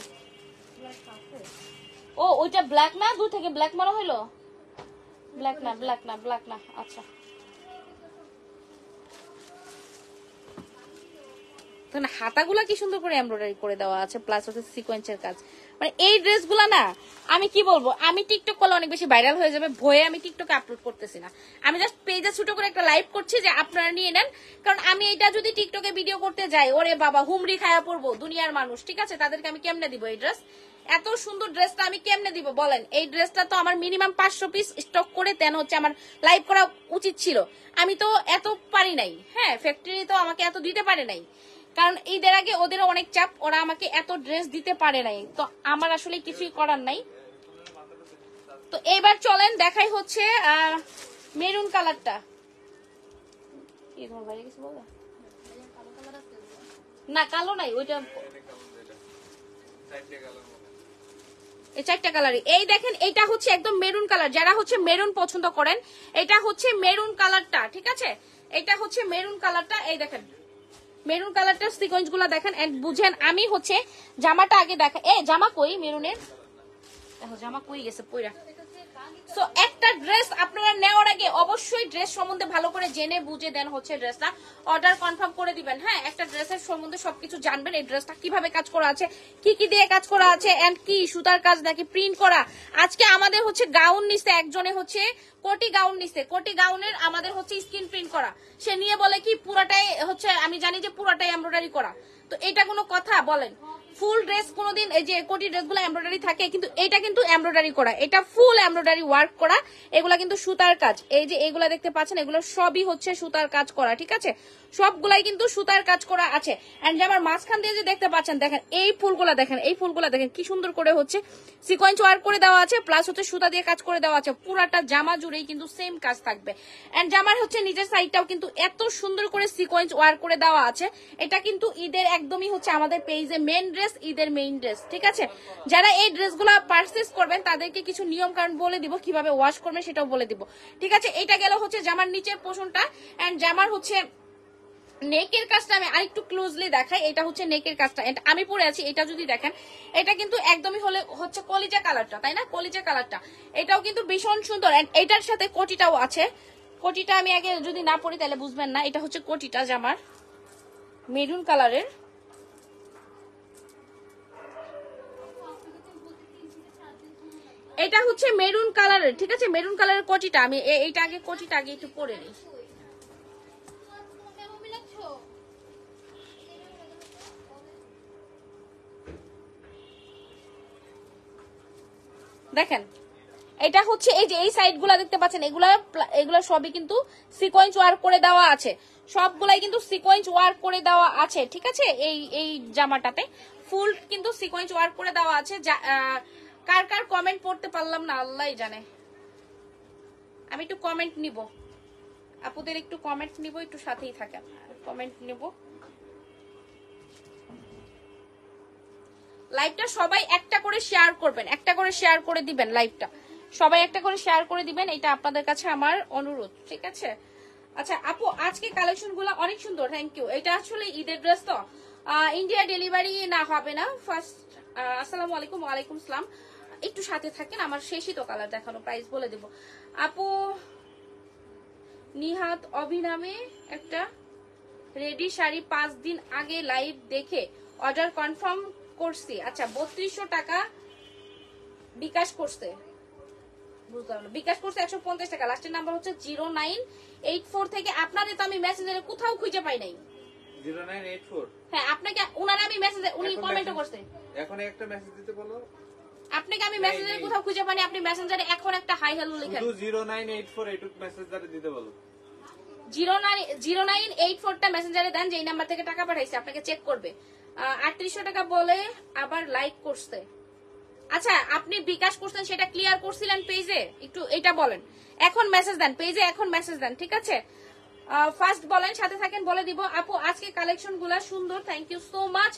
S1: ও, ওইটা ব্ল্যাক না? দূর থেকে ব্ল্যাক মনে হইল? ব্ল্যাক না ব্ল্যাক না ব্ল্যাক না। আচ্ছা। হাতাগুলা কি সুন্দর করে এমব্রয়ডারি করে দেওয়া আছে প্লাস হচ্ছে সিকোয়েন্সের কাজ। মানে এই না, আমি কি বলব, আমি টিকটক করলে অনেক বেশি ভাইরাল হয়ে যাবে, ভয়ে আমি টিকটকে আপলোড করতেছি না। আমি জাস্ট পেজে ছোট করে একটা লাইভ করছি যে আপনারা নিয়ে নেন, কারণ আমি এটা যদি টিকটকে ভিডিও করতে যাই, ওরে বাবা, হুমড়ি খায়া পড়ব, দুনিয়ার মানুষ, ঠিক আছে? তাদেরকে আমি কেমনে দিব এই ড্রেস এত সুন্দর ড্রেসটা আমি কেমনে দিব, বলেন? এই ড্রেসটা তো আমার মিনিমাম পাঁচশো পিস স্টক করে দেন হচ্ছে আমার লাইভ করা উচিত ছিল। আমি তো এত পারি নাই। হ্যাঁ ফ্যাক্টরি তো আমাকে এত দিতে পারে নাই। কারণ ঈদের আগে ওদেরও অনেক চাপ, ওরা আমাকে এত ড্রেস দিতে পারে নাই। তো আমার আসলে কিছুই করার নাই। তো এবার চলেন, দেখাই হচ্ছে মেরুন কালারটা না, কালো নাই, ওইটা চারটা কালারই এই দেখেন এটা হচ্ছে একদম মেরুন কালার যারা হচ্ছে মেরুন পছন্দ করেন, এটা হচ্ছে মেরুন কালারটা ঠিক আছে? এটা হচ্ছে মেরুন কালারটা এই দেখেন। মেরুন কালারটার সিকোয়েন্সগুলো দেখেন এন্ড বুঝেন, আমি হচ্ছে জামাটা আগে দেখা এ, জামা কই মেরুনের দেখো, জামা কই গেছে, পইরা। সো একটা ড্রেস আপনারা নেওয়ার আগে অবশ্যই ড্রেস সম্বন্ধে ভালো করে জেনে বুঝে দেন হচ্ছে ড্রেসটা অর্ডার কনফার্ম করে দিবেন হ্যাঁ? একটা ড্রেসের সম্বন্ধে সবকিছু জানবেন, এই ড্রেসটা কীভাবে কাজ করা আছে, কি কি দিয়ে কাজ করা আছে কি সুতার কাজ নাকি প্রিন্ট করা। আজকে আমাদের হচ্ছে গাউন নিছে একজনে হচ্ছে কোটি গাউন নিছে কোটি গাউনের আমাদের হচ্ছে স্ক্রিন প্রিন্ট করা। সে নিয়ে বলে কি, পুরাটাই হচ্ছে, আমি জানি যে পুরাটাই এমব্রয়ডারি করা। তো এটা কোনো কথা, বলেন। ফুল ড্রেস কোনোদিন, এই যে কোটি ড্রেসগুলো এমব্রয়ডারি থাকে, কিন্তু এটা কিন্তু এমব্রয়ডারি করা, এটা ফুল এমব্রয়ডারি ওয়ার্ক করা, এগুলা কিন্তু সুতার কাজ। এই যে এগুলা দেখতে পাচ্ছেন, এগুলো সবই হচ্ছে সুতার কাজ করা, ঠিক আছে? সবগুলাই কিন্তু সুতার কাজ করা আছে। এন্ড যে আমার মাঝখান দিয়ে যে দেখতে পাচ্ছেন, দেখেন, এই ফুলগুলা দেখেন, এই ফুলগুলা দেখেন, কি সুন্দর করে হচ্ছে সিকোয়েন্স ওয়ার্ক করে দেওয়া আছে প্লাস হচ্ছে সুতা দিয়ে কাজ করে দেওয়া আছে, পুরাটা জামা জুড়েই কিন্তু সেম কাজ থাকবে। এন্ড জামার হচ্ছে নিজের সাইডটাও কিন্তু এত সুন্দর করে সিকোয়েন্স ওয়ার্ক করে দেওয়া আছে, এটা কিন্তু ঈদের একদমই হচ্ছে আমাদের পেজে মেন ড্রেস ঈদের মেইন ড্রেস ঠিক আছে? যারা এই ড্রেসগুলো পারচেস করবেন, তাদেরকে কিছু নিয়ম কারণ বলে দিব, কীভাবে ওয়াশ করবেন সেটাও বলে দিব। ঠিক আছে? এটা গেল হচ্ছে জামার নিচের পোষণটা এন্ড জামার হচ্ছে নেকের কাজটা আমি আরেকটু ক্লোজলি দেখাই, এটা হচ্ছে নেকের কাজটা। আমি পরে আছি, এটা যদি দেখেন, এটা কিন্তু একদমই হলে হচ্ছে কলিজা কালারটা তাই না? কলিজা কালারটা এটাও কিন্তু ভীষণ সুন্দর, And এটার সাথে কোটিটাও আছে। কোটিটা আমি আগে যদি না পরি তাহলে বুঝবেন না, এটা হচ্ছে কোটিটা জামার মেরুন কালারের এটা হচ্ছে মেরুন কালারের ঠিক আছে? মেরুন কালারের কোটিটা, আমি এইটা আগে কোটিটা আগে একটু পরে নিই। দেখেন, এটা হচ্ছে এই যে, এই সাইডগুলা দেখতে পাচ্ছেন, এগুলা এগুলা সবই কিন্তু সিকোয়েন্স ওয়ার্ক করে দেওয়া আছে। সবগুলাই কিন্তু সিকোয়েন্স ওয়ার্ক করে দেওয়া আছে, ঠিক আছে? এই এই জামাটাতে। ফুল কিন্তু সিকোয়েন্স ওয়ার্ক করে দেওয়া আছে কার কার কমেন্ট পড়তে পারলাম না, আল্লাহই জানে। আমি একটু কমেন্ট নিব। আপুদের একটু কমেন্ট নিব, একটু সাথেই থাকেন কমেন্ট নিব। লাইভটা সবাই একটা করে শেয়ার করবেন, একটা করে শেয়ার করে দিবেন লাইভটা সবাই একটা করে শেয়ার করে দিবেন, এটা আপনাদের কাছে আমার অনুরোধ, ঠিক আছে? আচ্ছা আপু, আজকে কালেকশনগুলো অনেক সুন্দর থ্যাংক ইউ এটা আসলে ঈদের ড্রেস তো। ইন্ডিয়া ডেলিভারি না হবে না ফার্স্ট আসসালামু আলাইকুম, ওয়ালাইকুম আসসালাম। একটু সাথে থাকেন আমার শেষই তো কালার দেখানো প্রাইস বলে দেব। আপু নিহাত অভিনামে একটা রেডি শাড়ি পাঁচ দিন আগে লাইভ দেখে অর্ডার কনফার্ম করছি। আচ্ছা বত্রিশশো টাকা বিকাশ করছে। বুঝলাম না বিকাশ করছে একশো পঞ্চাশ টাকা। লাস্টের নাম্বার হচ্ছে জিরো নাইন এইট ফোর থেকে। আপনাদের তো আমি মেসেঞ্জারে কোথাও খুঁজে পাই নাই।
S3: Zero nine eight four?
S1: হ্যাঁ আপনাকে উনারা আমি মেসেঞ্জার উনি কমেন্টও করছে।
S3: এখন একটা মেসেজ দিতে বলো।
S1: আপনাকে আমি মেসেঞ্জারে কোথাও খুঁজে পাইনি আপনি মেসেঞ্জারে এখন একটা হাই হ্যালো লিখেন।
S3: শুধু জিরো নাইন এইট ফোর এইটুক মেসেজ দিতে বলো।
S1: Zero nine zero nine eight ফোরটা মেসেঞ্জারে দেন যে এই নাম্বার থেকে টাকা পাঠাইছে আপনাকে চেক করবে। আটত্রিশশো টাকা বলে আবার লাইক করছে। আচ্ছা আপনি বিকাশ করছেন সেটা ক্লিয়ার করছিলেন পেজে একটু এটা বলেন। এখন মেসেজ দেন পেজে এখন মেসেজ দেন ঠিক আছে? ফার্স্ট বলেন সাথে থাকেন বলে দিব। আপু আজকে কালেকশনগুলা সুন্দর থ্যাংক ইউ সো মাচ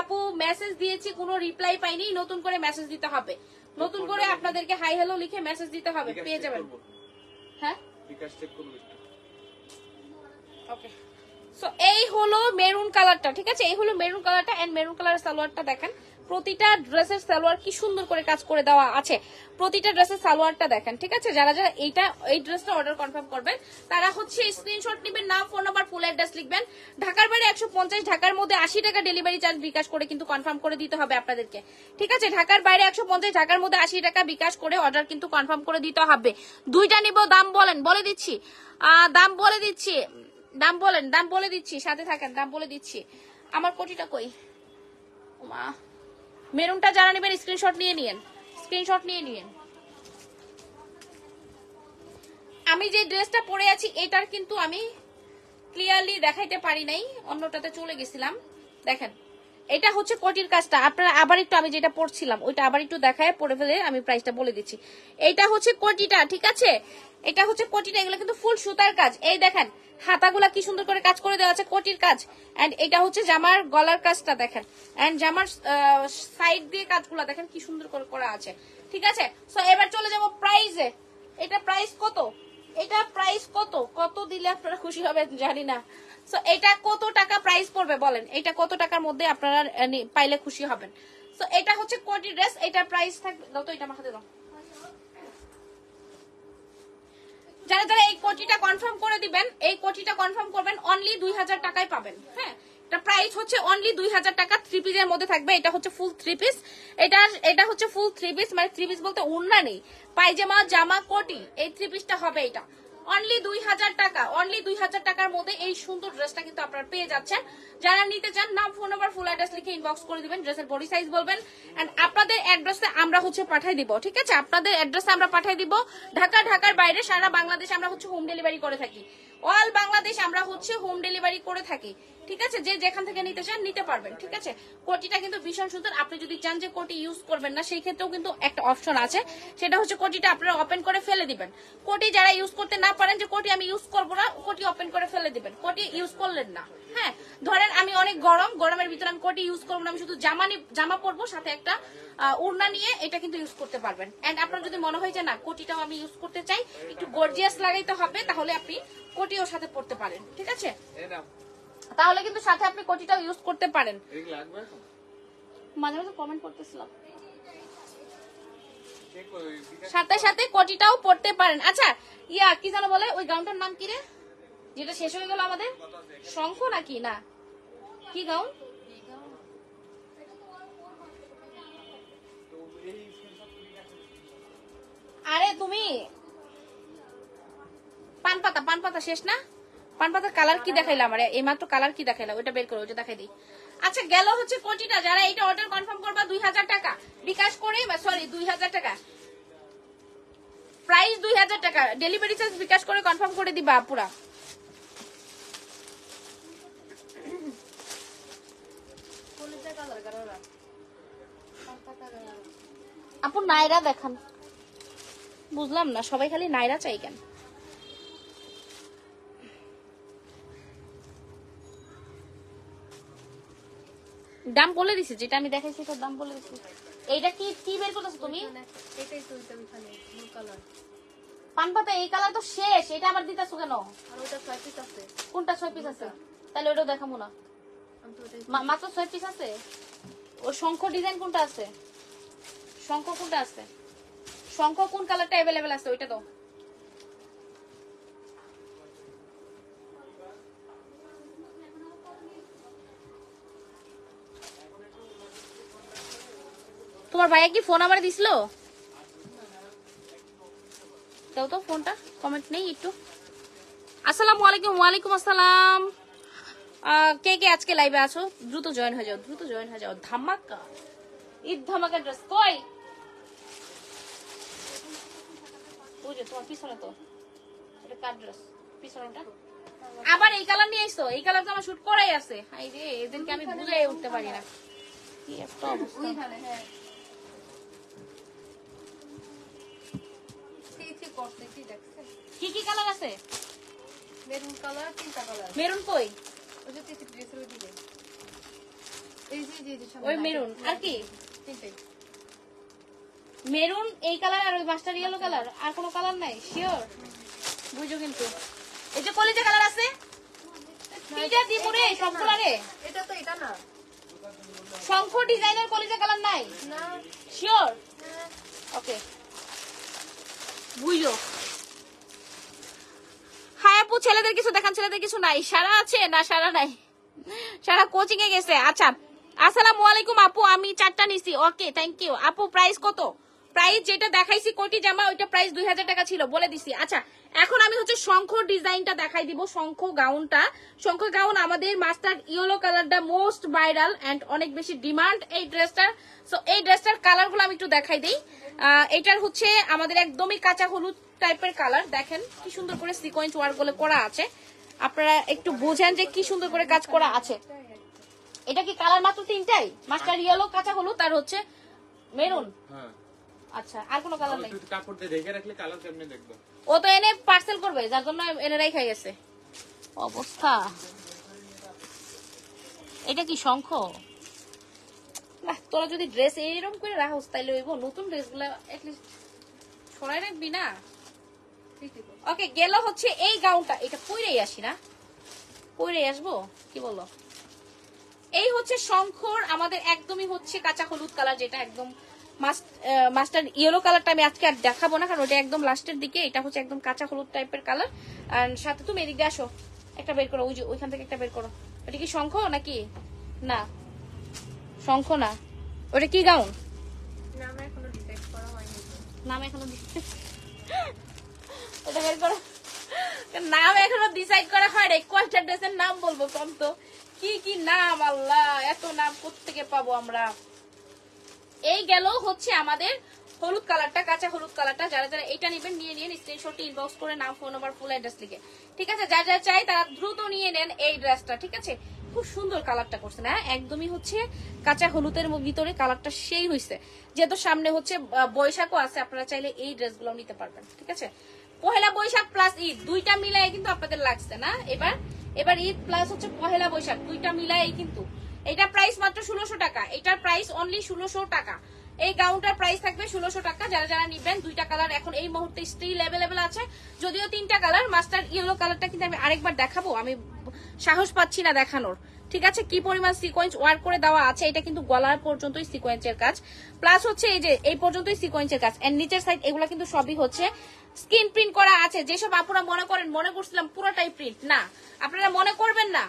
S1: আপু মেসেজ দিয়েছি কোনো রিপ্লাই পাইনি নতুন করে মেসেজ দিতে হবে। নতুন করে আপনাদেরকে হাই হ্যালো লিখে মেসেজ দিতে হবে পেয়ে যাবেন। হ্যাঁ। ওকে সো এই হলো মেরুন কালারটা ঠিক আছে? এই হলো মেরুন কালারটা এন্ড মেরুন কালারের সালোয়ারটা দেখেন। প্রতিটা ড্রেসের সালোয়ার কি সুন্দর করে কাজ করে দেওয়া আছে। প্রতিটা ড্রেসের সালোয়ারটা দেখেন, ঠিক আছে? যারা যারা এইটা, এই ড্রেসটা অর্ডার কনফার্ম করবেন, তারা হচ্ছে স্ক্রিনশট নেবেন, নাম ফোন নাম্বার ফুল অ্যাড্রেস লিখবেন। ঢাকার বাইরে একশো পঞ্চাশ, ঢাকার মধ্যে আশি টাকা ডেলিভারি চার্জ বিকাশ করে কিন্তু কনফার্ম করে দিতে হবে আপনাদেরকে। ঠিক আছে? ঢাকার বাইরে একশো পঞ্চাশ, ঢাকার মধ্যে আশি টাকা বিকাশ করে অর্ডার কিন্তু কনফার্ম করে দিতে হবে। দুইটা নিব, দাম বলেন, বলে দিচ্ছি। দাম বলে দিচ্ছি, দাম বলেন, দাম বলে দিচ্ছি, সাথে থাকেন, দাম বলে দিচ্ছি। আমার কোটিটা কই? মা মেরুনটা যারা নেবেন স্ক্রিনশট নিয়ে নিয়েন। স্ক্রিনশট নিয়ে নিয়েন। আমি যে ড্রেসটা পরে আছি, এটার কিন্তু আমি ক্লিয়ারলি দেখাইতে পারি নাই, অন্যটাতে চলে গেছিলাম। দেখেন, এটা হচ্ছে কটির কাজটা। আপনারা আবার একটু, আমি যেটা পড়ছিলাম ওইটা আবার একটু দেখায় পড়ে ফেলে আমি প্রাইসটা বলে দিচ্ছি। এটা হচ্ছে কোটিটা, ঠিক আছে? এটা হচ্ছে কোটিটা, এগুলো কিন্তু ফুল সুতার কাজ। এই দেখেন হাতাগুলা কি সুন্দর করে কাজ করে দেওয়া আছে, কোটির কাজ। এন্ড এটা হচ্ছে জামার গলার কাজটা দেখেন। এন্ড জামার সাইড দিয়ে কাজগুলা দেখেন কি সুন্দর করে করা আছে। ঠিক আছে? সো এবার চলে যাব প্রাইসে এটা প্রাইস কত? এটা প্রাইস কত? কত দিলে আপনারা খুশি হবেন জানি না। সো এটা কত টাকা প্রাইস পড়বে বলেন? এটা কত টাকার মধ্যে আপনারা পাইলে খুশি হবেন। সো এটা হচ্ছে কোটি ড্রেস, এটা প্রাইস থাকবে দাও তো, এটা হাতে দাও। যারা যারা এই কোটিটা কনফার্ম করে দিবেন, এই কোটিটা কনফার্ম করবেন অনলি দুই হাজার টাকায় পাবেন হ্যাঁ? এটা প্রাইস হচ্ছে অনলি দুই হাজার টাকা থ্রি পিসের মধ্যে থাকবে, এটা হচ্ছে ফুল থ্রি পিস এটা এটা হচ্ছে ফুল থ্রি পিস মানে থ্রি পিস বলতে উন্না নেই। পায়জামা, জামা, কোটি, এই থ্রি পিসটা হবে এটা। অনলি দুই হাজার টাকা অনলি দুই হাজার টাকার মধ্যে এই সুন্দর ড্রেসটা কিন্তু আপনারা পেয়ে যাচ্ছেন। যারা নিতে চান, নাম ফোন নাম্বার ফুল অ্যাড্রেস লিখে ইনবক্স করে দিবেন ড্রেসের বডি সাইজ বলবেন। অ্যান্ড আপনাদের অ্যাড্রেসে আমরা হচ্ছে পাঠিয়ে দিব, ঠিক আছে? আপনাদের অ্যাড্রেসে আমরা পাঠিয়ে দিব। ঢাকা, ঢাকার বাইরে সারা বাংলাদেশ আমরা হচ্ছে হোম ডেলিভারি করে থাকি। অল বাংলাদেশ আমরা হচ্ছে হোম ডেলিভারি করে থাকি। ঠিক আছে? যে যেখান থেকে নিতে চান নিতে পারবেন, ঠিক আছে? কোটিটা কিন্তু ভীষণ সুন্দর। আপনি যদি চান যে কোটি ইউজ করবেন না, সেই ক্ষেত্রেও কিন্তু একটা অপশন আছে। সেটা হচ্ছে কোটিটা আপনারা ওপেন করে ফেলে দিবেন। কোটি যারা ইউজ করতে না পারেন যে কোটি আমি ইউজ করব না, কোটি ওপেন করে ফেলে দিবেন। কোটি ইউজ করলেন না। হ্যাঁ? ধরেন আমি অনেক গরম, গরমের ভিতরে আমি কোটি ইউজ করব না, আমি শুধু জামা নি- জামা পরবো, সাথে একটা উড়না নিয়ে এটা কিন্তু ইউজ করতে পারবেন। অ্যান্ড আপনার যদি মনে হয় যে না, কোটিটাও আমি ইউজ করতে চাই, একটু গর্জিয়াস লাগাইতে হবে, তাহলে আপনি কোটিও সাথে পড়তে পারেন, ঠিক আছে? তাহলে কিন্তু সাথে আপনি কোটিটাও ইউজ করতে পারেন। মাঝে মাঝে কমেন্ট করতেছিলাম। সাথে সাথে কোটিটাও পড়তে পারেন। আচ্ছা ইয়া কি জানো বলে ওই গাউনটার নাম কি রে? যেটা শেষ হয়ে গেল আমাদের? শঙ্খ নাকি? না। কি গাউন? আরে তুমি পান পাতা পান পাতা শেষ না? পান পাতার কালার কি দেখাইলাম আরে এই মাত্র কালার কি দেখাইলাম ওইটা বের করো, ওইটা দেখাই দিই। আচ্ছা গেল হচ্ছে কোটিটা যারা এটা অর্ডার কনফার্ম করবা, দুই হাজার টাকা। বিকাশ করে সরি দুই হাজার টাকা। প্রাইস দুই হাজার টাকা। ডেলিভারি চার্জ বিকাশ করে কনফার্ম করে দিবা পুরা। আপু নাইরা দেখান। বুঝলাম না, সবাই খালি নাইরা চাই কেন? দাম বলে দিছি যেটা আমি দেখাইছি তার দাম বলে দিছি। এইটা কি কি বের করতেছো তুমি?
S2: এটাই তো ওইটা ওইখানে ব্লু কালার
S1: পান পাতা এই কালার তো শেষ এটা আবার দিতেছো কেন?
S2: আর ওইটা ছয় পিস আছে।
S1: কোনটা ছয় পিস আছে? তাহলে ওটাও দেখাবো না। মাত্র ছয় পিস আছে? ও শঙ্খ ডিজাইন কোনটা আছে? শঙ্খ কোনটা আছে? শঙ্খ কোন কালারটা অ্যাভেলেবেল আছে? ওইটা তো তোমার ভাইয়া কি ফোন আমার দিছিল? দাও তো ফোনটা কমেন্ট নেই একটু। আসসালামু আলাইকুম ওয়ালাইকুম আসসালাম। কে কে আজকে লাইভে আছো? দ্রুত জয়েন হয়ে যাও দ্রুত জয়েন হয়ে যাও। ধামাকা। ঈদ ধামাকা ড্রেস কই? ওই যে তোমার পিছনে তো। এটা কার ড্রেস পিছনেটা আবার এই কালার নিয়ে এসো এই কালার তো আমার শুট করাই আছে। হাই রে এদেরকে আমি বুঝাই উঠতে পারি না। কি একটা অবস্থা।
S2: কি দেখছেন
S1: কি কি কালার আছে?
S2: মেরুন কালার তিনটা কালার।
S1: মেরুন কই?
S2: ওই যে তিনটি ড্রেসের ওই দিকে এই যে যে যে
S1: ওই মেরুন। আর কি?
S2: তিনটাই
S1: মেরুন এই কালার আর ওই মাস্টার ইয়েলো কালার? আর কোনো কালার নাই? শিওর বুঝো কিন্তু। এই যে কলেজে কালার আছে? তিনটা দিব রে সব কালারে
S2: এটা তো এটা না।
S1: শঙ্খ ডিজাইনের কলেজে কালার নাই?
S2: না।
S1: শিওর। ওকে বুঝো হ্যাঁ আপু, ছেলেদের কিছু দেখান, ছেলেদের কিছু নাই। সারা আছে? না, সারা নাই। সারা কোচিং এ গেছে। আচ্ছা আসসালামু আলাইকুম আপু, আমি চারটা নিছি। ওকে থ্যাংক ইউ আপু প্রাইস কত? প্রাইস যেটা দেখাইছি কোটি জামা, ওইটা প্রাইস দুই হাজার টাকা ছিল, বলে দিছি। আচ্ছা এখন আমি হচ্ছে শঙ্খ ডিজাইনটা দেখাই দিব, শঙ্খ গাউনটা। শঙ্খ গাউন আমাদের মাস্টার ইয়েলো কালারটা মোস্ট ভাইরাল এন্ড অনেক বেশি ডিমান্ড এই ড্রেসটার সো এই ড্রেসটার কালারগুলো আমি একটু দেখাই দিই। এটার হচ্ছে আমাদের একদমই কাঁচা হলুদ টাইপের কালার দেখেন কি সুন্দর করে সিকোয়েন্স ওয়ার্কগুলো করা আছে। আপনারা একটু বোঝেন যে কি সুন্দর করে কাজ করা আছে। এটা কি কালার মাত্র তিনটাই? মাস্টার ইয়েলো কাঁচা হলুদ আর হচ্ছে মেরুন
S3: হ্যাঁ।
S1: আচ্ছা আর কোনো কালার নাই।
S3: কাপড় দিয়ে ঢেকে রাখলে কালার কেমনে দেখব?
S1: ও তো এনে পার্সেল করবে যার জন্য এনে রাই গেছে। অবস্থা। এটা কি শঙ্খ? তোরা যদি ড্রেস এইরকম করে রাখোস তাইলে হইব। নতুন সরাই রাখবি না? ওকে গেল হচ্ছে এই গাউনটা এটা পরেই আসি না। পরেই আসব? কি বলল এই হচ্ছে শঙ্খর আমাদের একদমই হচ্ছে কাঁচা হলুদ কালার যেটা একদম মাস্টার ইয়েলো কালারটা আমি আজকে আর দেখাবো না কারণ ওটা একদম লাস্টের দিকে এটা হচ্ছে একদম কাঁচা হলুদ টাইপের কালার আর সাথে তুমি এদিকে আসো একটা বের করো ওই যে ওইখান থেকে একটা বের করো। ওটা কি শঙ্খ নাকি? না। শঙ্খ না। ওটা কি গাউন
S2: নাম
S1: এখনও ওটা বের করো। নাম এখনও ডিসাইড করা হয় কয়টা ড্রেসের নাম বলব কম তো। কি কি নাম? আল্লাহ এত নাম কোত্থেকে পাবো আমরা? এই গেল হচ্ছে আমাদের হলুদ কালারটা, কাঁচা হলুদ কালারটা। যারা যারা এটা নেবেন, নিয়ে নিন। স্ক্রিনশটটি ইনবক্স করে, নাম ফোন নাম্বার ফুল অ্যাড্রেস লিখে। ঠিক আছে? যা যা চাই তারা দ্রুত নিয়ে নেন এই ড্রেসটা ঠিক আছে? খুব সুন্দর কালারটা করছে, না? একদমই হচ্ছে কাঁচা হলুদের ভিতরে কালারটা সেই হয়েছে যেহেতু সামনে হচ্ছে বৈশাখও আছে, আপনারা চাইলে এই ড্রেসগুলো নিতে পারবেন, ঠিক আছে? পহেলা বৈশাখ প্লাস ঈদ, দুইটা মিলাই কিন্তু আপনাদের লাগছে, না? এবার এবার ঈদ প্লাস হচ্ছে পহেলা বৈশাখ, দুইটা মিলাই কিন্তু। এটা প্রাইস মাত্র ষোলোশো টাকা। এটার প্রাইস অনলি ষোলোশো টাকা। এই গাউনটার প্রাইস থাকবে ষোলোশো টাকা। যারা যারা নিবেন, দুইটা কালার এখন এই মুহূর্তে স্টিল অ্যাভেলেবেল আছে। যদিও তিনটা কালার মাস্টার ইয়েলো কালারটা কিন্তু আমি আরেকবার দেখাবো। আমি সাহস পাচ্ছি না দেখানোর। ঠিক আছে? কি পরিমাণ সিকোয়েন্স ওয়ার্ক করে দেওয়া আছে, এটা কিন্তু গলার পর্যন্তই সিকোয়েন্সের কাজ। প্লাস হচ্ছে এই যে, এই পর্যন্তই সিকোয়েন্সের কাজ। এন্ড নিচের সাইড এগুলো কিন্তু সবই হচ্ছে স্ক্রিন প্রিন্ট করা আছে। যেসব আপুরা মনে করেন, মনে করছিলাম পুরোটাই প্রিন্ট না, আপনারা মনে করবেন না।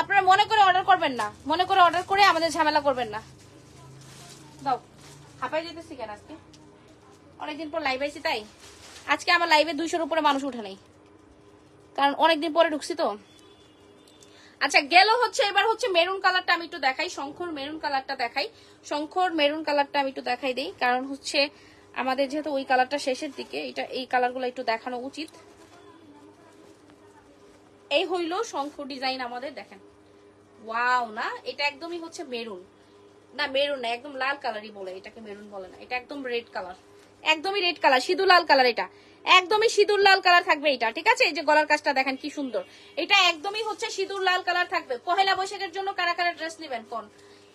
S1: আপনারা মনে করে অর্ডার করবেন না। মনে করে অর্ডার করে আমাদের ঝামেলা করবেন না। দাও, হাঁপাই যেতেছি কেন আজকে? অনেকদিন পর লাইভ আইছি তাই। আজকে আমার লাইভে দুইশোর উপরে মানুষ উঠে নাই। কারণ অনেকদিন পরে ঢুকছি তো। আচ্ছা গেল হচ্ছে, এবার হচ্ছে মেরুন কালারটা আমি একটু দেখাই, শঙ্খর মেরুন কালারটা দেখাই। শঙ্খর মেরুন কালারটা আমি একটু দেখাই দিই, কারণ হচ্ছে আমাদের যেহেতু ওই কালারটা শেষের দিকে, এটা এই কালারগুলো একটু দেখানো উচিত। এই হইল শঙ্খ ডিজাইন আমাদের, দেখেন। ওয়াও না? এটা একদমই হচ্ছে মেরুন না মেরুন না, একদম লাল কালারই বলে, এটাকে মেরুন বলে না। এটা একদম রেড কালার একদমই রেড কালার সিঁদুর লাল কালার এটা। একদমই সিঁদুর লাল কালার থাকবে এটা, ঠিক আছে? এই যে গলার কাজটা দেখেন কি সুন্দর। এটা একদমই হচ্ছে সিঁদুর লাল কালার থাকবে। পহেলা বৈশাখের জন্য কারা কারা ড্রেস নেবেন? কোন?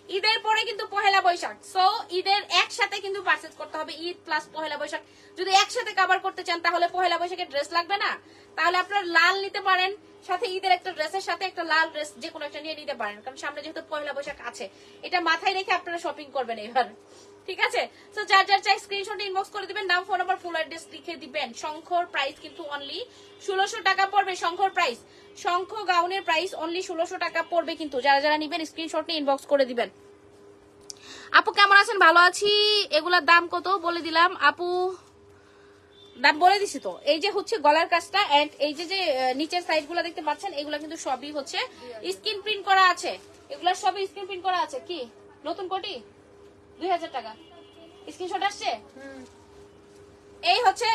S1: ঈদের পরে কিন্তু পহেলা বৈশাখ। সো ঈদের একসাথে কিন্তু পারচেজ করতে হবে, ঈদ প্লাস পহেলা বৈশাখ। যদি একসাথে কভার করতে চান, তাহলে পহেলা বৈশাখের ড্রেস লাগবে না। তাহলে আপনার লাল নিতে পারেন, সাথে ঈদের একটা ড্রেসের সাথে একটা লাল ড্রেস যে কোনো একটা নিয়ে নিতে পারেন। কারণ সামনে যেহেতু পহেলা বৈশাখ আছে, এটা মাথায় রেখে আপনারা শপিং করবেন এবার। ঠিক আছে? তো যার যার চাই স্ক্রিনশট ইনবক্স করে দিবেন, নাম ফোন নাম্বার ফুল অ্যাড্রেস লিখে দিবেন। শঙ্খর প্রাইস কিন্তু অনলি ষোলোশো টাকা পড়বে, শঙ্খর প্রাইস শঙ্খ গাউনের প্রাইস অনলি ষোলোশো টাকা পড়বে কিন্তু। যারা যারা নিবেন স্ক্রিনশট নিয়ে ইনবক্স করে দিবেন। আপু, কেমন আছেন? ভালো আছি। এগুলার দাম কত? বলে দিলাম। আপু, দাম বলে দিছি তো। এই যে হচ্ছে গলার কাজটা এন্ড এই যে যে নিচের সাইডগুলা দেখতে পাচ্ছেন, এগুলা কিন্তু সবই হচ্ছে স্ক্রিন প্রিন্ট করা আছে। এগুলা সবই স্ক্রিন প্রিন্ট করা আছে কি? নতুন কোটি? দুই হাজার টাকা। স্ক্রিনশট আসছে? এই হচ্ছে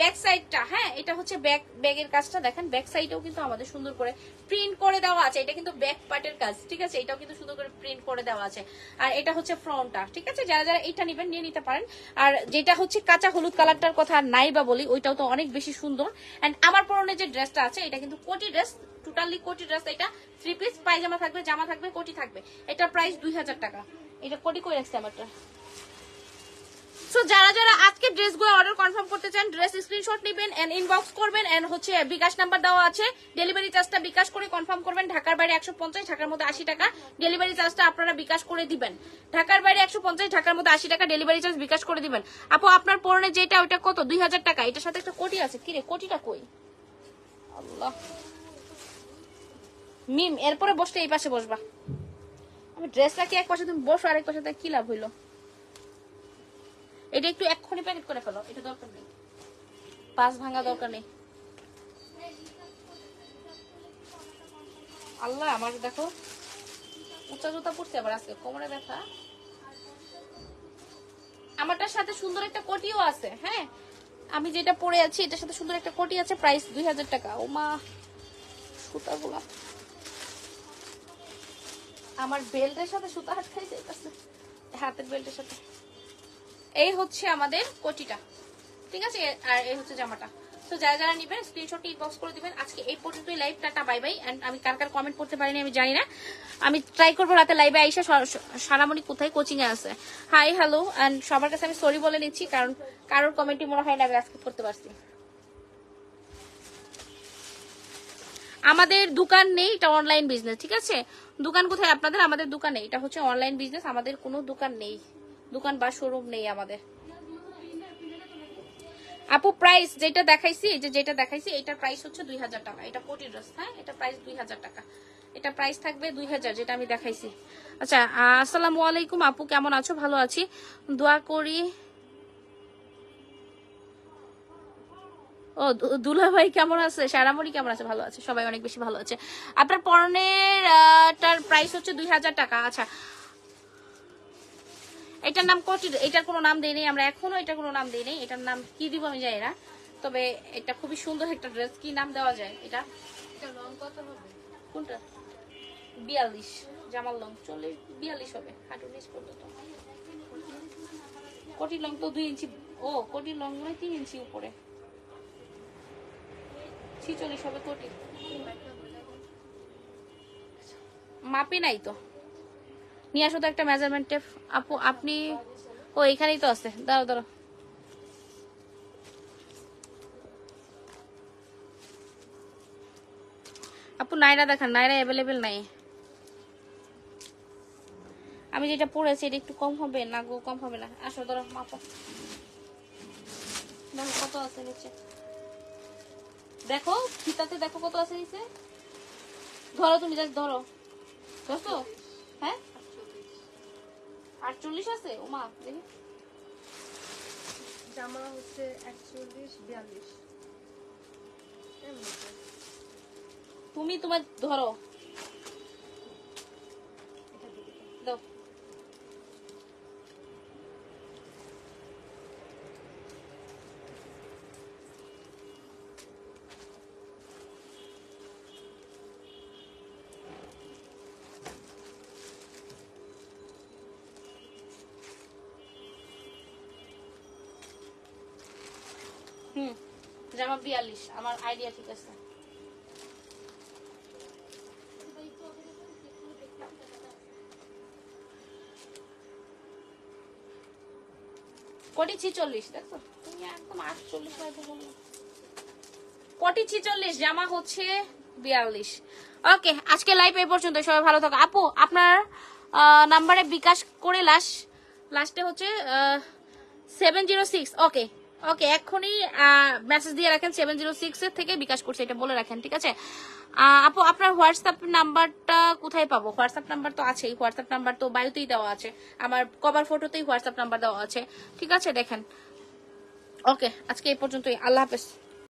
S1: ব্যাক সাইডটা হ্যাঁ? এটা হচ্ছে ব্যাক ব্যাগের কাজটা, দেখেন ব্যাক সাইডেও কিন্তু আমাদের সুন্দর করে প্রিন্ট করে দেওয়া আছে। এটা কিন্তু ব্যাক পার্টের কাজ, ঠিক আছে? এটাও কিন্তু সুন্দর করে প্রিন্ট করে দেওয়া আছে। আর এটা হচ্ছে ফ্রন্টটা ঠিক আছে? যারা যারা এটা নেবেন, নিয়ে নিতে পারেন। আর যেটা হচ্ছে কাঁচা হলুদ কালারটার কথা নাই বা বলি, ওইটাও তো অনেক বেশি সুন্দর। এন্ড আমার পরনে যে ড্রেসটা আছে, এটা কিন্তু কোটি ড্রেস টোটালি কোটি ড্রেস এটা থ্রি পিস পায়জামা থাকবে, জামা থাকবে, কোটি থাকবে। এটার প্রাইস দুই হাজার টাকা। এটা কোটি করে রাখছে আমারটা? সো যারা যারা আজকে ড্রেসগুলো অর্ডার কনফার্ম করতে চান ড্রেস স্ক্রিনশট নেবেন এন্ড ইনবক্স করবেন এন্ড হচ্ছে বিকাশ নাম্বার দেওয়া আছে। ডেলিভারি চার্জটা বিকাশ করে কনফার্ম করবেন। ঢাকার বাইরে একশো পঞ্চাশ, ঢাকার মধ্যে আশি টাকা। ডেলিভারি চার্জটা আপনারা বিকাশ করে দিবেন। ঢাকার বাইরে একশো পঞ্চাশ, ঢাকার মধ্যে আশি টাকা ডেলিভারি চার্জ বিকাশ করে দিবেন। আপু, আপনার পরনে যেটা, ওইটা কত? দুই হাজার টাকা। এটার সাথে একটা কোটি আছে। কিরে, কোটিটা কই? আল্লাহ। মিম, এরপরে বসতে এই পাশে বসবা। আমি ড্রেস রাখি এক পাশে তুমি বসো, আরেক পাশে কি লাভ হইল? এটা একটু এক্ষুনি প্যাকেট করে ফেলো, এটা দরকার নেই। পাঁচ ভাঙা দরকার নেই। আল্লাহ, আমার দেখো, উঁচা জুতা পড়ছে আবার আজকে, কোমরে ব্যথা। আমারটার সাথে সুন্দর একটা কোটিও আছে হ্যাঁ? আমি যেটা পরে আছি, এটার সাথে সুন্দর একটা কোটি আছে প্রাইস দুই হাজার টাকা। ও মা সুতাগুলা আমার বেল্টের সাথে সুতা আটকাই যাইতেছে, হাতের বেল্টের সাথে। এই হচ্ছে আমাদের কোটিটা। ঠিক আছে? আর এই হচ্ছে জামাটা। তো যারা যারা নিবেন স্ক্রিনশট ইনবক্স করে দিবেন। আজকে এই পর্যন্তই live tata bye bye and আমি কার কার কমেন্ট করতে পারিনি আমি জানি না। আমি ট্রাই করব রাতে লাইভে আইসা সারামণি কোথায়? কোচিং এ আছে। হাই হ্যালো এন্ড সবার কাছে আমি সরি বলে নিচ্ছি, কারণ কারোর কমেন্টই মনে হয় না আমি আজকে করতে পারছি। আমাদের দোকান নেই, এটা অনলাইন বিজনেস ঠিক আছে? দোকান কোথায়? আপনাদের আমাদের দোকান নেই। এটা হচ্ছে অনলাইন বিজনেস আমাদের কোনো দোকান নেই। দোকান বা শোরুম নেই আমাদের। আপু প্রাইস যেটা দেখাইছি, এই যেটা দেখাইছি, এটার প্রাইস হচ্ছে দুই হাজার টাকা। এটা কোটি ড্রেস হ্যাঁ? এটা প্রাইস দুই হাজার টাকা। এটা প্রাইস থাকবে দুই হাজার, যেটা আমি দেখাইছি। আচ্ছা আসসালামু আলাইকুম, আপু, কেমন আছো? ভালো আছি। দোয়া করি। ও দুলা ভাই কেমন আছে? সারামণি কেমন আছে? ভালো আছে, সবাই অনেক বেশি ভালো আছে। আপনার পরনের টার প্রাইস হচ্ছে দুই হাজার টাকা। আচ্ছা এটার নাম কটি? এটার কোনো নাম দেই নেই আমরা এখনও এটার কোনো নাম দেই নেই। এটার নাম কি দিব আমি জানি না। তবে এটা খুবই সুন্দর একটা ড্রেস। কি নাম দেওয়া যায় এটা?
S2: এটা রং কত হবে?
S1: কোনটা? বিয়াল্লিশ। জামাল লং চল্লিশ বিয়াল্লিশ হবে। হাঁটু নিচ করল তো কোটি লং তো দুই ইঞ্চি ও কোটি লং নয় তিন ইঞ্চি উপরে। ছিচল্লিশ হবে কোটি মাপে নাই তো। নিয়ে আসো তো একটা মেজারমেন্ট টেপ আপু, আপনি, ও, এখানেই তো আছে। দাঁড়ো দাঁড়ো আপু, নাইরা দেখান, নাইরা অ্যাভেলেবেল নাই। আমি যেটা পড়েছি, এটা একটু কম হবে? না গো, কম হবে না। আসো, ধরো, মাপো। দেখো কত আছে নিচে? দেখো, ফিতাতে দেখো কত আছে নিচে? ধরো তুমি জাস্ট ধরো। ধরছো? হ্যাঁ? আটচল্লিশ আছে? ওমা দেখি।
S2: জামা হচ্ছে একচল্লিশ বিয়াল্লিশ।
S1: তুমি তোমার ধরো। বিয়াল্লিশ, আমার আইডিয়া ঠিক আছে। কোটি ছিচল্লিশ দেখো তুমি একদম কোটি ছিচল্লিশ, জামা হচ্ছে বিয়াল্লিশ। ওকে, আজকে লাইভ এই পর্যন্ত সবাই ভালো থাকো। আপু, আপনার নাম্বারে বিকাশ করে লাস্ট লাস্টে হচ্ছে seven zero six okay okay, এক্ষুনি মেসেজ দিয়ে রাখেন সেভেন জিরো সিক্স এর থেকে বিকাশ করছে, এটা বলে রাখেন, ঠিক আছে? আপু, আপনার হোয়াটসঅ্যাপ নাম্বারটা কোথায় পাবো? হোয়াটসঅ্যাপ নাম্বার তো আছেই হোয়াটসঅ্যাপ নাম্বার তো বায়ুতেই দেওয়া আছে। আমার কভার ফটোতেই হোয়াটসঅ্যাপ নাম্বার দেওয়া আছে, ঠিক আছে? দেখেন। ওকে, আজকে এই পর্যন্তই, আল্লাহ হাফেজ।